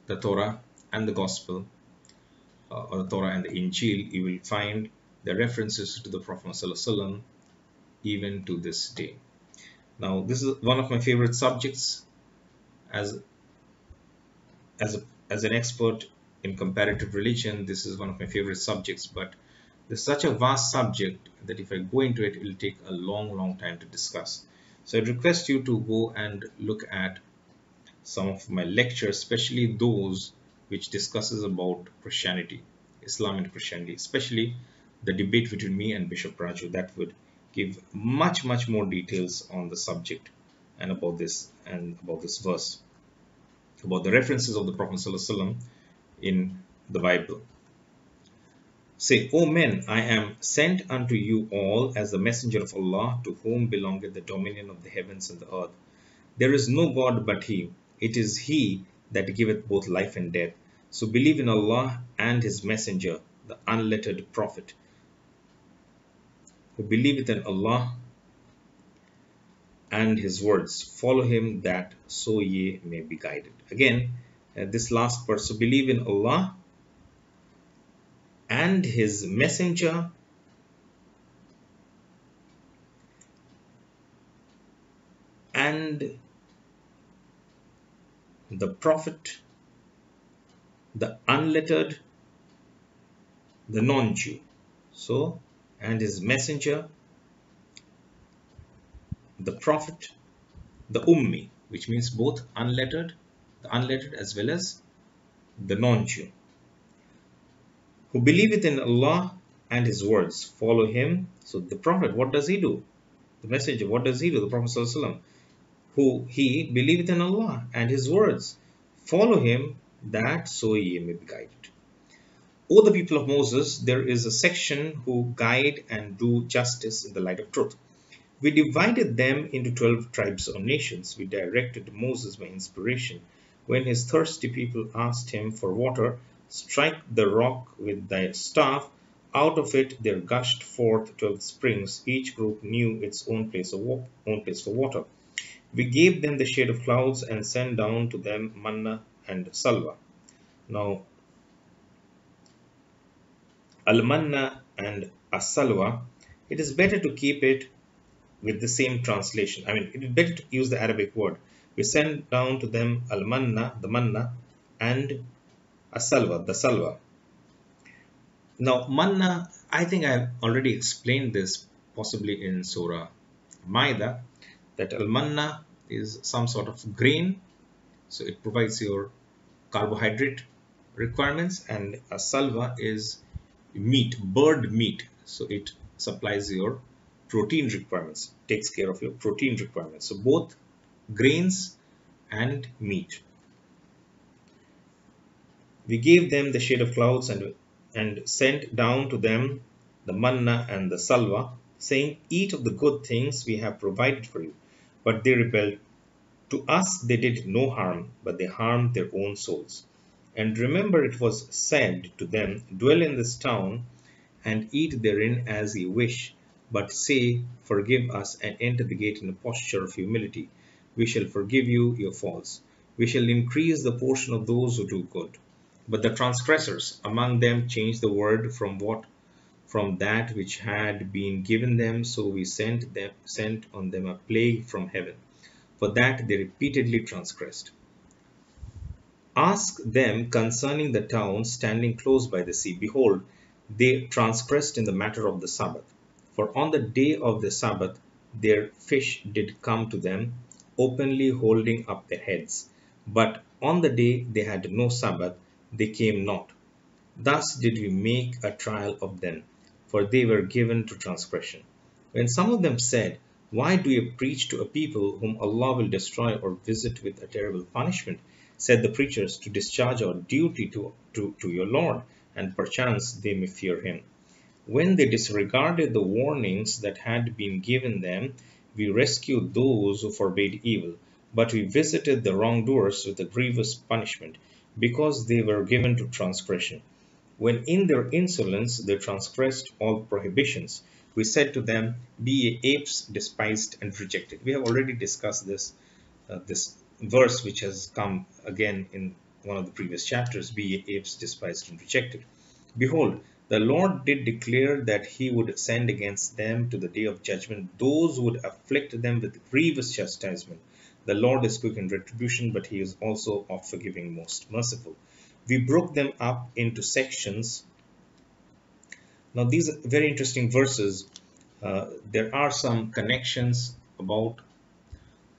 the Torah and the Gospel, uh, or the Torah and the Injil, you will find the references to the Prophet ﷺ even to this day. Now, this is one of my favorite subjects as as a, as an expert in comparative religion. This is one of my favorite subjects, but there's such a vast subject that if I go into it, it will take a long, long time to discuss. So I'd request you to go and look at some of my lectures, especially those which discusses about Christianity, Islam and Christianity, especially the debate between me and Bishop Raju that would give much much more details on the subject and about this and about this verse about the references of the Prophet ﷺ in the Bible. Say, O men, I am sent unto you all as the messenger of Allah, to whom belongeth the dominion of the heavens and the earth. There is no God but He. It is He that giveth both life and death. So believe in Allah and His messenger, the unlettered prophet, who believeth in Allah and his words follow him that so ye may be guided again Uh, this last part so believe in allah and his messenger and the prophet the unlettered the non-jew. So and his messenger the prophet, the ummi, which means both unlettered, the unlettered as well as the non-Jew, who believeth in Allah and His words, follow Him. So the prophet, what does he do? The messenger, what does he do? The Prophet who he believeth in Allah and His words, follow Him, that so ye may be guided. O the people of Moses, there is a section who guide and do justice in the light of truth. We divided them into 12 tribes or nations. We directed Moses by inspiration. When his thirsty people asked him for water, strike the rock with thy staff. Out of it there gushed forth 12 springs. Each group knew its own place, own place for water. We gave them the shade of clouds and sent down to them manna and salwa. Now, al-manna and as-salwa, it is better to keep it with the same translation. I mean, it is better to use the Arabic word. We send down to them al-manna, the manna, and as-salwa, the salwa. Now, manna, I think I've already explained this possibly in Surah Maida, that al-manna is some sort of grain, so it provides your carbohydrate requirements, and as-salwa is meat, bird meat, so it supplies your protein requirements, takes care of your protein requirements. So both grains and meat. We gave them the shade of clouds and, and sent down to them the manna and the salwa, saying, Eat of the good things we have provided for you. But they rebelled. To us they did no harm, but they harmed their own souls. And remember it was said to them, Dwell in this town and eat therein as ye wish, but say, Forgive us, and enter the gate in a posture of humility. We shall forgive you your faults. We shall increase the portion of those who do good. But the transgressors among them changed the word from what from that which had been given them, so we sent them sent on them a plague from heaven. For that they repeatedly transgressed. Ask them concerning the town standing close by the sea. Behold, they transgressed in the matter of the Sabbath. For on the day of the Sabbath their fish did come to them, openly holding up their heads. But on the day they had no Sabbath, they came not. Thus did we make a trial of them, for they were given to transgression. When some of them said, Why do you preach to a people whom Allah will destroy or visit with a terrible punishment? Said the preachers, To discharge our duty to, to, to your Lord, and perchance they may fear him. When they disregarded the warnings that had been given them, we rescued those who forbade evil, but we visited the wrongdoers with a grievous punishment, because they were given to transgression. When in their insolence they transgressed all prohibitions, we said to them, Be apes despised and rejected. We have already discussed this, uh, this verse which has come again in one of the previous chapters, Be apes despised and rejected. Behold, the Lord did declare that he would send against them to the day of judgment those who would afflict them with grievous chastisement. The Lord is quick in retribution, but he is also of forgiving, most merciful. We broke them up into sections. Now, these are very interesting verses. Uh, there are some connections about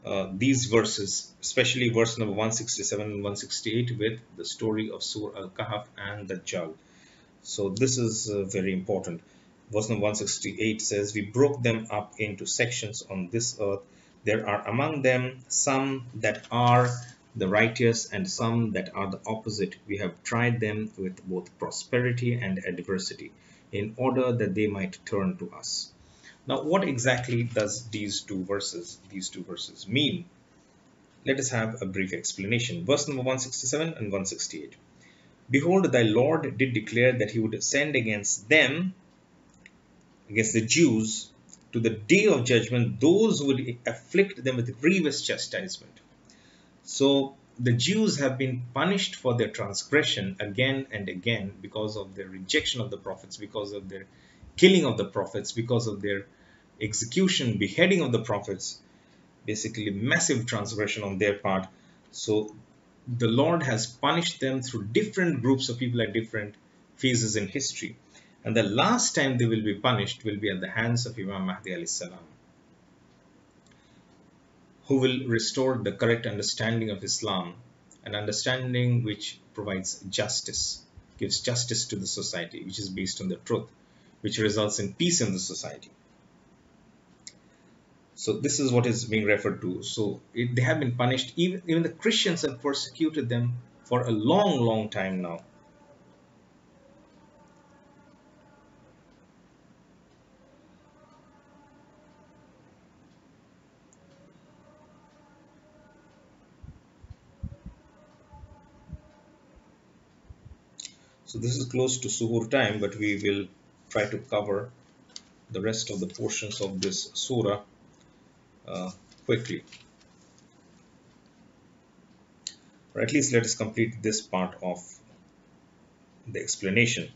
uh, these verses, especially verse number 167 and 168 with the story of Sur al-Kahf and the Dajjal. So this is uh, very important. Verse number 168 says, We broke them up into sections on this earth. There are among them some that are the righteous and some that are the opposite. We have tried them with both prosperity and adversity in order that they might turn to us. Now, what exactly does these two verses, these two verses mean? Let us have a brief explanation. Verse number 167 and 168. Behold, thy Lord did declare that he would send against them, against the Jews, to the day of judgment, those who would afflict them with grievous chastisement. So the Jews have been punished for their transgression again and again because of their rejection of the prophets, because of their killing of the prophets, because of their execution, beheading of the prophets, basically massive transgression on their part. So the Lord has punished them through different groups of people at different phases in history. And the last time they will be punished will be at the hands of Imam Mahdi salam, who will restore the correct understanding of Islam, an understanding which provides justice, gives justice to the society, which is based on the truth, which results in peace in the society. So this is what is being referred to. So it, they have been punished. Even, even the Christians have persecuted them for a long, long time now. So this is close to Suhoor time, but we will try to cover the rest of the portions of this surah uh, quickly. Or at least let us complete this part of the explanation.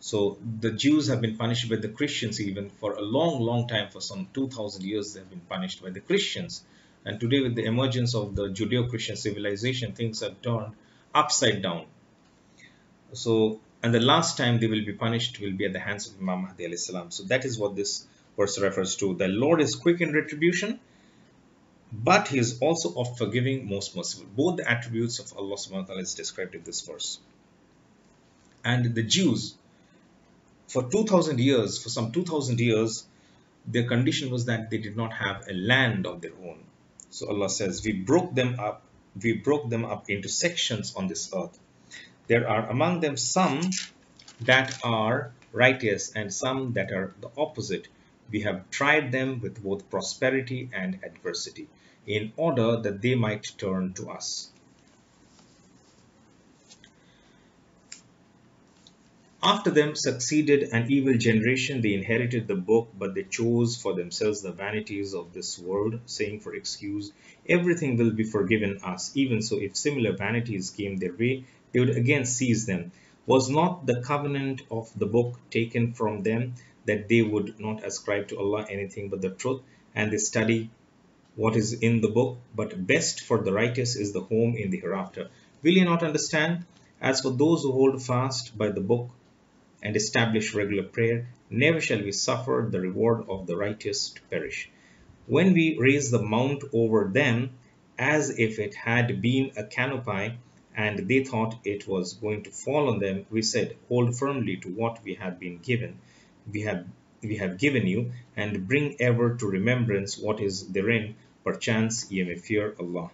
So the Jews have been punished by the Christians even for a long, long time, for some 2000 years they have been punished by the Christians. And today with the emergence of the Judeo-Christian civilization, things have turned upside down. So, and the last time they will be punished will be at the hands of Imam Mahdi salam. So that is what this verse refers to. The Lord is quick in retribution, but he is also of forgiving, most merciful. Both the attributes of Allah subhanahu wa ta'ala is described in this verse. And the Jews, for 2000 years, for some 2000 years, their condition was that they did not have a land of their own. So Allah says, we broke them up, we broke them up into sections on this earth. There are among them some that are righteous and some that are the opposite we have tried them with both prosperity and adversity in order that they might turn to us. After them succeeded an evil generation. They inherited the book, but they chose for themselves the vanities of this world, saying for excuse, Everything will be forgiven us. Even so, if similar vanities came their way, they would again seize them. Was not the covenant of the book taken from them? That they would not ascribe to Allah anything but the truth and they study what is in the book but best for the righteous is the home in the hereafter. Will you not understand? As for those who hold fast by the book and establish regular prayer never shall we suffer the reward of the righteous to perish. When we raise the mount over them as if it had been a canopy and they thought it was going to fall on them we said hold firmly to what we have been given we have we have given you and bring ever to remembrance what is therein. Perchance ye may fear Allah.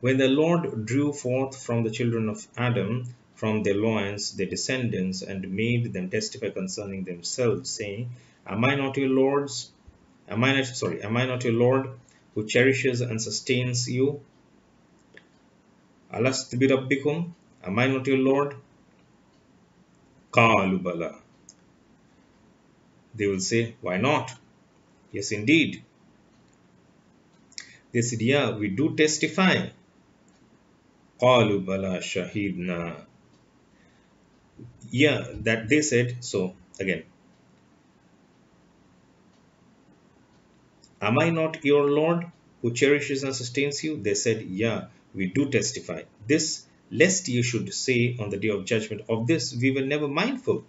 When the Lord drew forth from the children of Adam from their loins their descendants and made them testify concerning themselves saying am I not your lords? Am I not sorry am I not your lord who cherishes and sustains you? Alast bi rabbikum? Am I not your lord? Qalu they will say, Why not? Yes, indeed. They said, Yeah, we do testify. قالوا بلى شهيدنا yeah, that they said, so again, Am I not your Lord who cherishes and sustains you? They said, Yeah, we do testify. This, lest you should say on the day of judgment, Of this we were never mindful.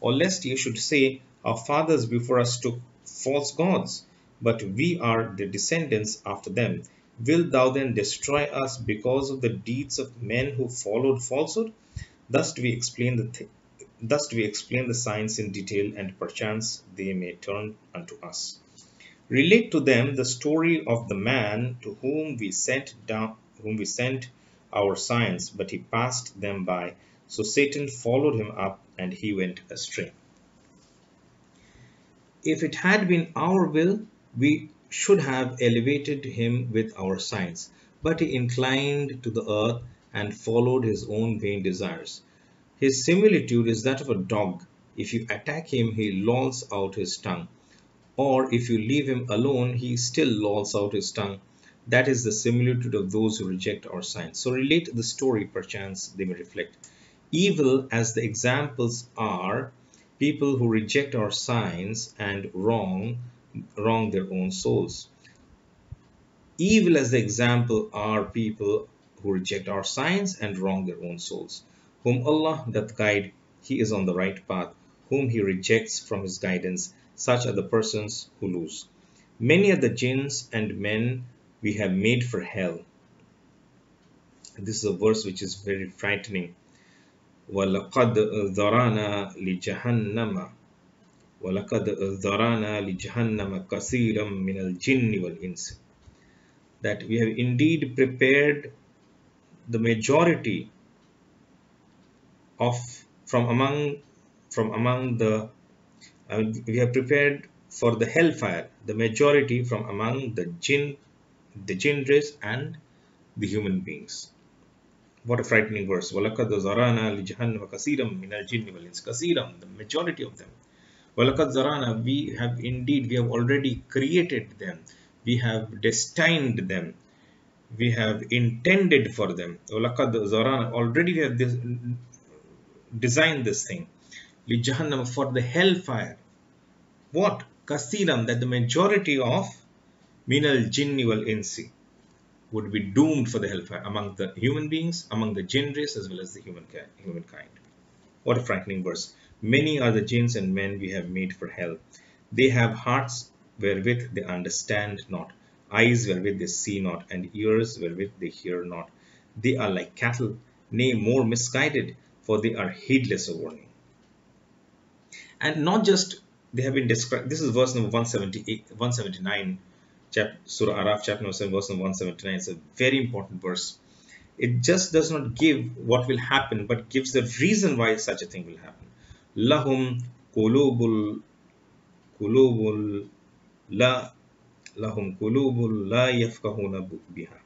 Or lest you should say, our fathers before us took false gods, but we are the descendants after them. Wilt thou then destroy us because of the deeds of men who followed falsehood? Thus do we explain the th- thus we explain the signs in detail, and perchance they may turn unto us. Relate to them the story of the man to whom we sent down whom we sent our signs, but he passed them by. So Satan followed him up, and he went astray. If it had been our will, we should have elevated him with our signs, but he inclined to the earth and followed his own vain desires. His similitude is that of a dog. If you attack him, he lolls out his tongue. Or if you leave him alone, he still lolls out his tongue. That is the similitude of those who reject our signs. So relate the story, perchance they may reflect. Evil as the examples are people who reject our signs and wrong wrong their own souls. Evil as the example are people who reject our signs and wrong their own souls. Whom Allah doth guide, he is on the right path. Whom he rejects from his guidance, such are the persons who lose. Many are the jinns and men we have made for hell. This is a verse which is very frightening. وَلَقَدْ ذَرَانَا لِجَهَنَّمَ وَلَقَدْ ذَرَانَا لِجَهَنَّمَ كَثِيرًا مِنَ الْجِنِّ وَالْإِنسِ That we have indeed prepared the majority of from among from among the uh, we have prepared for the hellfire the majority from among the jinn the jinn race and the human beings what a frightening verse وَلَقَدْ زَرَانَا لِجَهَنَّمَ كَثِيرًا مِنَ الْجِنِّ وَالْإِنسِ كَثِيرًا the majority of them وَلَقَدْ زَرَانَا we have indeed we have already created them we have destined them we have intended for them وَلَقَدْ زَرَانَا already we have this, designed this thing لِجَهَنَّمَ for the hellfire what kasiram that the majority of minal jinni wal insi would be doomed for the hellfire among the human beings, among the jinn race as well as the human humankind. What a frightening verse. Many are the jinns and men we have made for hell. They have hearts wherewith they understand not, eyes wherewith they see not, and ears wherewith they hear not. They are like cattle, nay, more misguided, for they are heedless of warning. And not just they have been described, this is verse number 178, 179 chapter, Surah Araf, chapter number 7, verse number 179. It's a very important verse. It just does not give what will happen, but gives the reason why such a thing will happen. Lahum kulubul kulubul la lahum kulubul la yafkahuna biha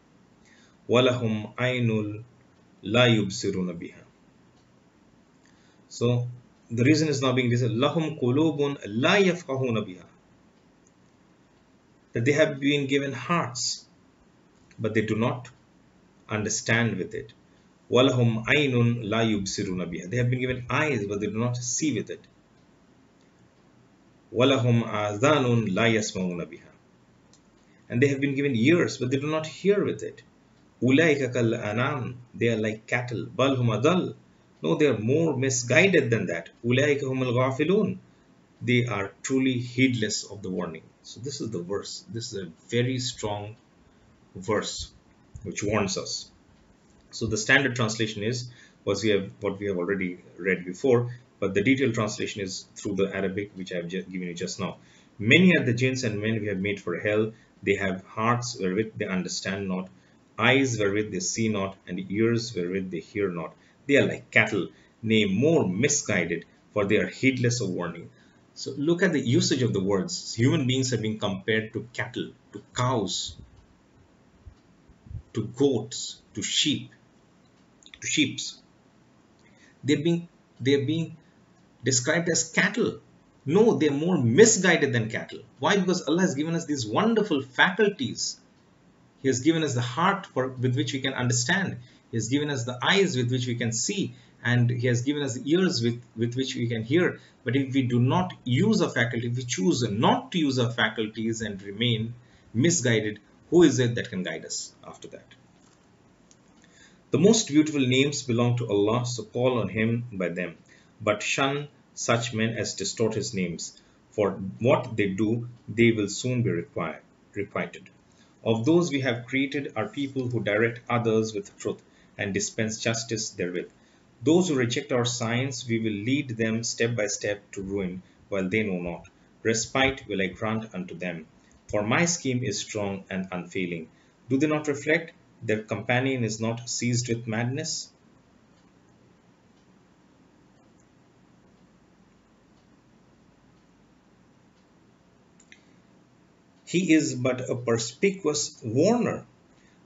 walahum ainul la yubsiruna biha. So the reason is now being listed lahum kulubun la yafkahuna biha that they have been given hearts, but they do not understand with it. They have been given eyes, but they do not see with it. And they have been given ears, but they do not hear with it. They are like cattle. No, they are more misguided than that. They are truly heedless of the warning. So this is the verse. This is a very strong verse which warns us. So the standard translation is what we have what we have already read before, but the detailed translation is through the Arabic which I have given you just now. Many are the jinns and men we have made for hell. They have hearts wherewith they understand not, eyes wherewith they see not, and ears wherewith they hear not. They are like cattle, nay, more misguided, for they are heedless of warning. So look at the usage of the words. Human beings have been compared to cattle, to cows, to goats, to sheep, to sheeps. They're being they're being described as cattle. No, they're more misguided than cattle. Why? Because Allah has given us these wonderful faculties. He has given us the heart for, with which we can understand. He has given us the eyes with which we can see. And he has given us ears with, with which we can hear. But if we do not use our faculty, if we choose not to use our faculties and remain misguided, who is it that can guide us after that? The most beautiful names belong to Allah, so call on Him by them. But shun such men as distort His names, for what they do, they will soon be required, requited. Of those we have created are people who direct others with truth and dispense justice therewith. Those who reject our signs, we will lead them step by step to ruin, while they know not. Respite will I grant unto them, for my scheme is strong and unfailing. Do they not reflect? Their companion is not seized with madness? He is but a perspicuous warner.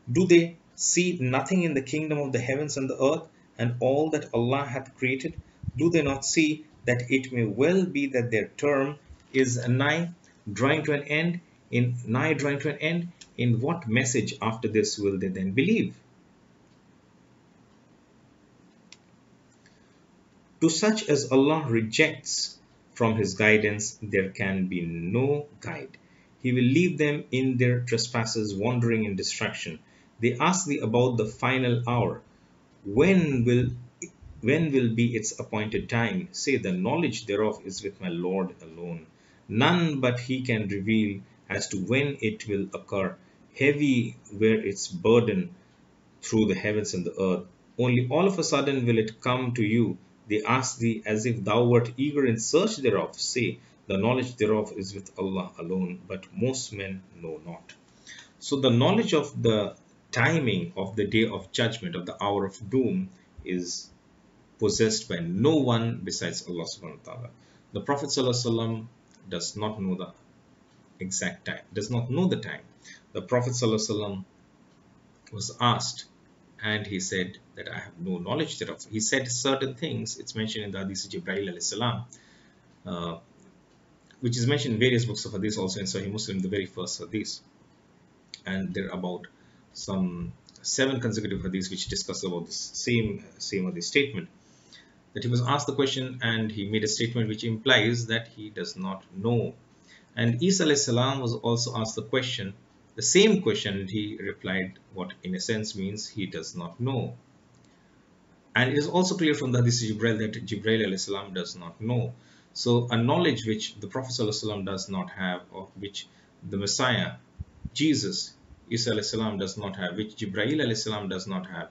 Do they see nothing in the kingdom of the heavens and the earth, and all that Allah hath created? Do they not see that it may well be that their term is nigh, drawing to an end, in nigh drawing to an end? In what message after this will they then believe? To such as Allah rejects from His guidance, there can be no guide. He will leave them in their trespasses, wandering in destruction. They ask thee about the final hour. When will when will be its appointed time? Say, the knowledge thereof is with my Lord alone. None but He can reveal as to when it will occur. Heavy were its burden through the heavens and the earth. Only all of a sudden will it come to you. They ask thee as if thou wert eager in search thereof. Say, the knowledge thereof is with Allah alone, but most men know not. So the knowledge of the timing of the day of judgment, of the hour of doom, is possessed by no one besides Allah subhanahu wa ta'ala. The Prophet does not know the exact time, does not know the time. The Prophet was asked and he said that I have no knowledge thereof. He said certain things, it's mentioned in the Hadith of Jibreel alayhi uh, which is mentioned in various books of hadith also in Sahih Muslim, the very first hadith. And there are about some seven consecutive hadiths which discuss about the same same hadith statement. That he was asked the question and he made a statement which implies that he does not know. And Isa salam was also asked the question, the same question, and he replied what in a sense means he does not know. And it is also clear from the hadith of that Jibreel salam does not know. So a knowledge which the Prophet does not have, of which the Messiah, Jesus, Isa ﷺ does not have, which Jibreel ﷺ does not have.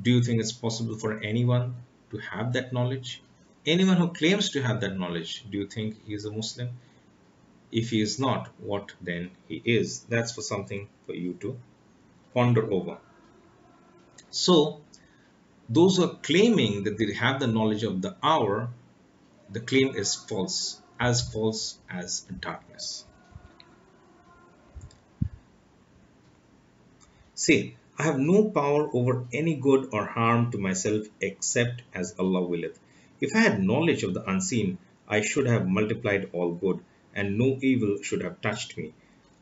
Do you think it's possible for anyone to have that knowledge? Anyone who claims to have that knowledge, do you think he is a Muslim? If he is not, what then he is? That's for something for you to ponder over. So, those who are claiming that they have the knowledge of the hour the claim is false, as false as darkness. Say, I have no power over any good or harm to myself except as Allah willeth. If I had knowledge of the unseen, I should have multiplied all good, and no evil should have touched me.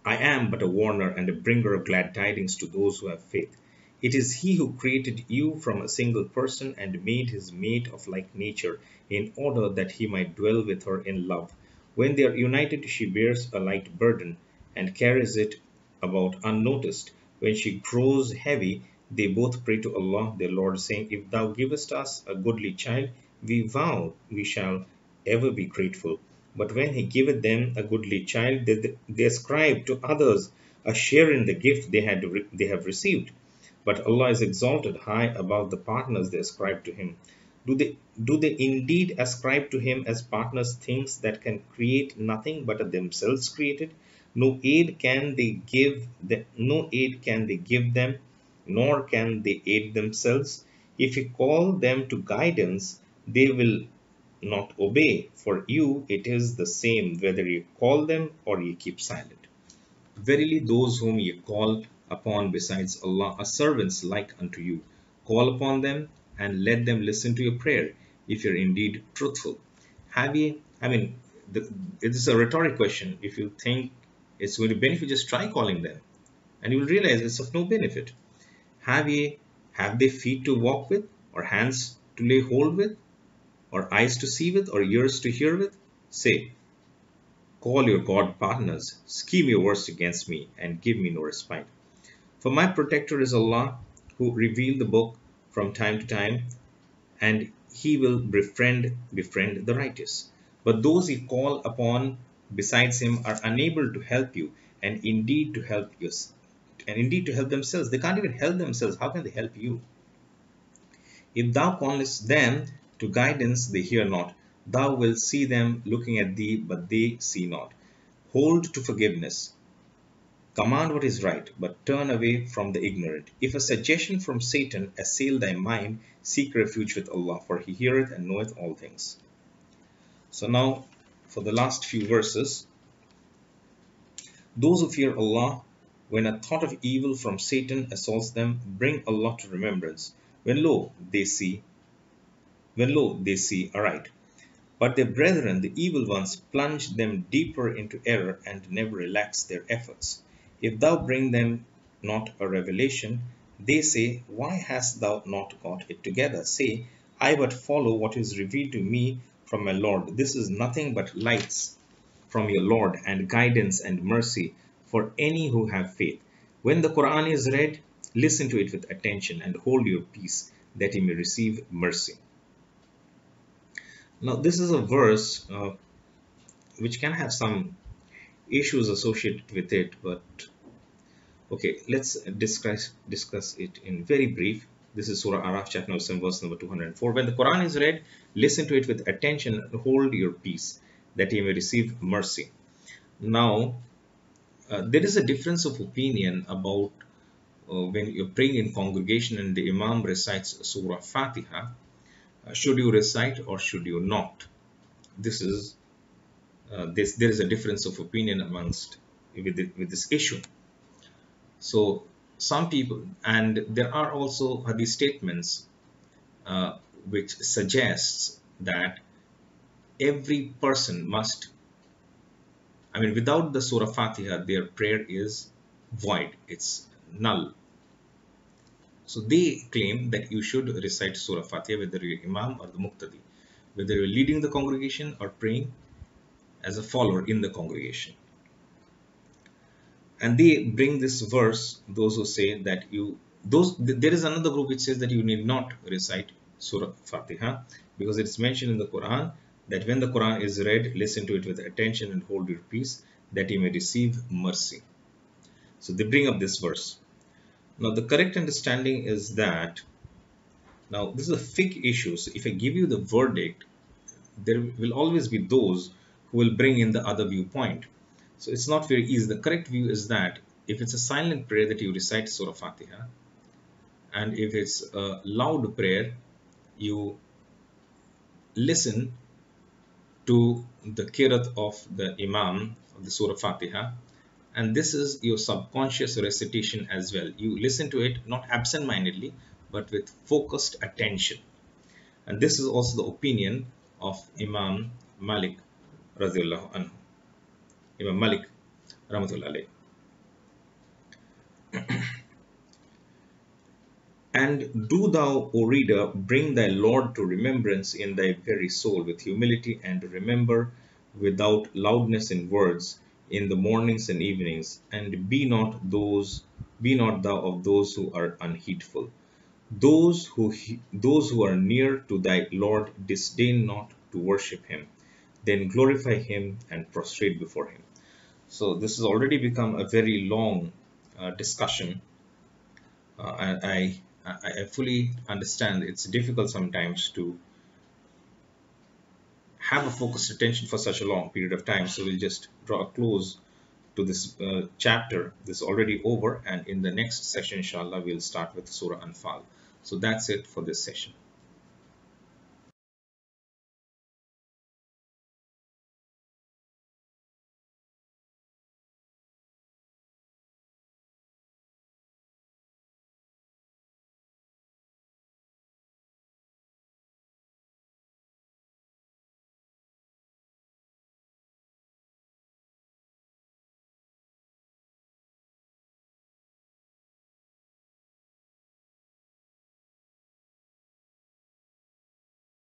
I am but a warner and a bringer of glad tidings to those who have faith. It is he who created you from a single person and made his mate of like nature in order that he might dwell with her in love. When they are united, she bears a light burden and carries it about unnoticed. When she grows heavy, they both pray to Allah, their Lord, saying, If thou givest us a goodly child, we vow we shall ever be grateful. But when he giveth them a goodly child, they, they ascribe to others a share in the gift they, had, they have received. But Allah is exalted high above the partners they ascribe to Him. Do they, do they indeed ascribe to Him as partners things that can create nothing but are themselves created? No aid can they give them, no aid can they give them, nor can they aid themselves. If you call them to guidance, they will not obey. For you it is the same whether you call them or you keep silent. Verily those whom ye call upon besides Allah are servants like unto you. Call upon them and let them listen to your prayer if you're indeed truthful. Have ye, I mean, the, it is a rhetoric question. If you think it's going to benefit, just try calling them and you will realize it's of no benefit. Have ye, have they feet to walk with or hands to lay hold with, or eyes to see with, or ears to hear with? Say, Call your God partners, scheme your worst against me, and give me no respite. For my protector is Allah, who revealed the book from time to time, and he will befriend befriend the righteous. But those he call upon besides him are unable to help you, and indeed to help you, and indeed to help themselves. They can't even help themselves. How can they help you? If thou callest them to guidance, they hear not. Thou wilt see them looking at thee, but they see not. Hold to forgiveness. Command what is right, but turn away from the ignorant. If a suggestion from Satan assail thy mind, seek refuge with Allah, for he heareth and knoweth all things. So now, for the last few verses, those who fear Allah, when a thought of evil from Satan assaults them, bring Allah to remembrance. When lo, they see, when lo, they see aright. But their brethren, the evil ones, plunge them deeper into error and never relax their efforts. If thou bring them not a revelation, they say, Why hast thou not got it together? Say, I but follow what is revealed to me from my Lord. This is nothing but lights from your Lord and guidance and mercy for any who have faith. When the Quran is read, listen to it with attention and hold your peace that you may receive mercy. Now, this is a verse uh, which can have some issues associated with it, but okay, let's discuss discuss it in very brief. This is Surah Araf, chapter number 7, verse number 204. When the Quran is read, listen to it with attention and hold your peace, that you may receive mercy. Now, uh, there is a difference of opinion about uh, when you're praying in congregation and the Imam recites Surah Fatiha uh, should you recite or should you not this is uh, this there is a difference of opinion amongst with, the, with this issue so some people and there are also hadith statements uh, which suggests that every person must I mean without the surah fatiha their prayer is void it's null so they claim that you should recite Surah Fatiha whether you're Imam or the Muqtadi, whether you're leading the congregation or praying as a follower in the congregation. And they bring this verse, those who say that you, those there is another group which says that you need not recite Surah Fatiha because it's mentioned in the Quran that when the Quran is read, listen to it with attention and hold your peace that you may receive mercy. So they bring up this verse. Now the correct understanding is that now this is a fiqh issue. So if I give you the verdict, there will always be those who will bring in the other viewpoint. So it's not very easy. The correct view is that if it's a silent prayer that you recite Surah Fatiha, and if it's a loud prayer, you listen to the kirat of the Imam of the Surah Fatiha and this is your subconscious recitation as well you listen to it not absent-mindedly but with focused attention and this is also the opinion of Imam Malik radiallahu anhu Imam Malik rahmatullah And do thou, O reader, bring thy Lord to remembrance in thy very soul with humility and remember without loudness in words in the mornings and evenings, and be not those be not thou of those who are unheedful. Those who those who are near to thy Lord disdain not to worship him, then glorify him and prostrate before him. So this has already become a very long uh, discussion. Uh, I, I I fully understand it's difficult sometimes to have a focused attention for such a long period of time. So we'll just draw a close to this uh, chapter. This is already over and in the next session, inshallah, we'll start with Surah Anfal. So that's it for this session.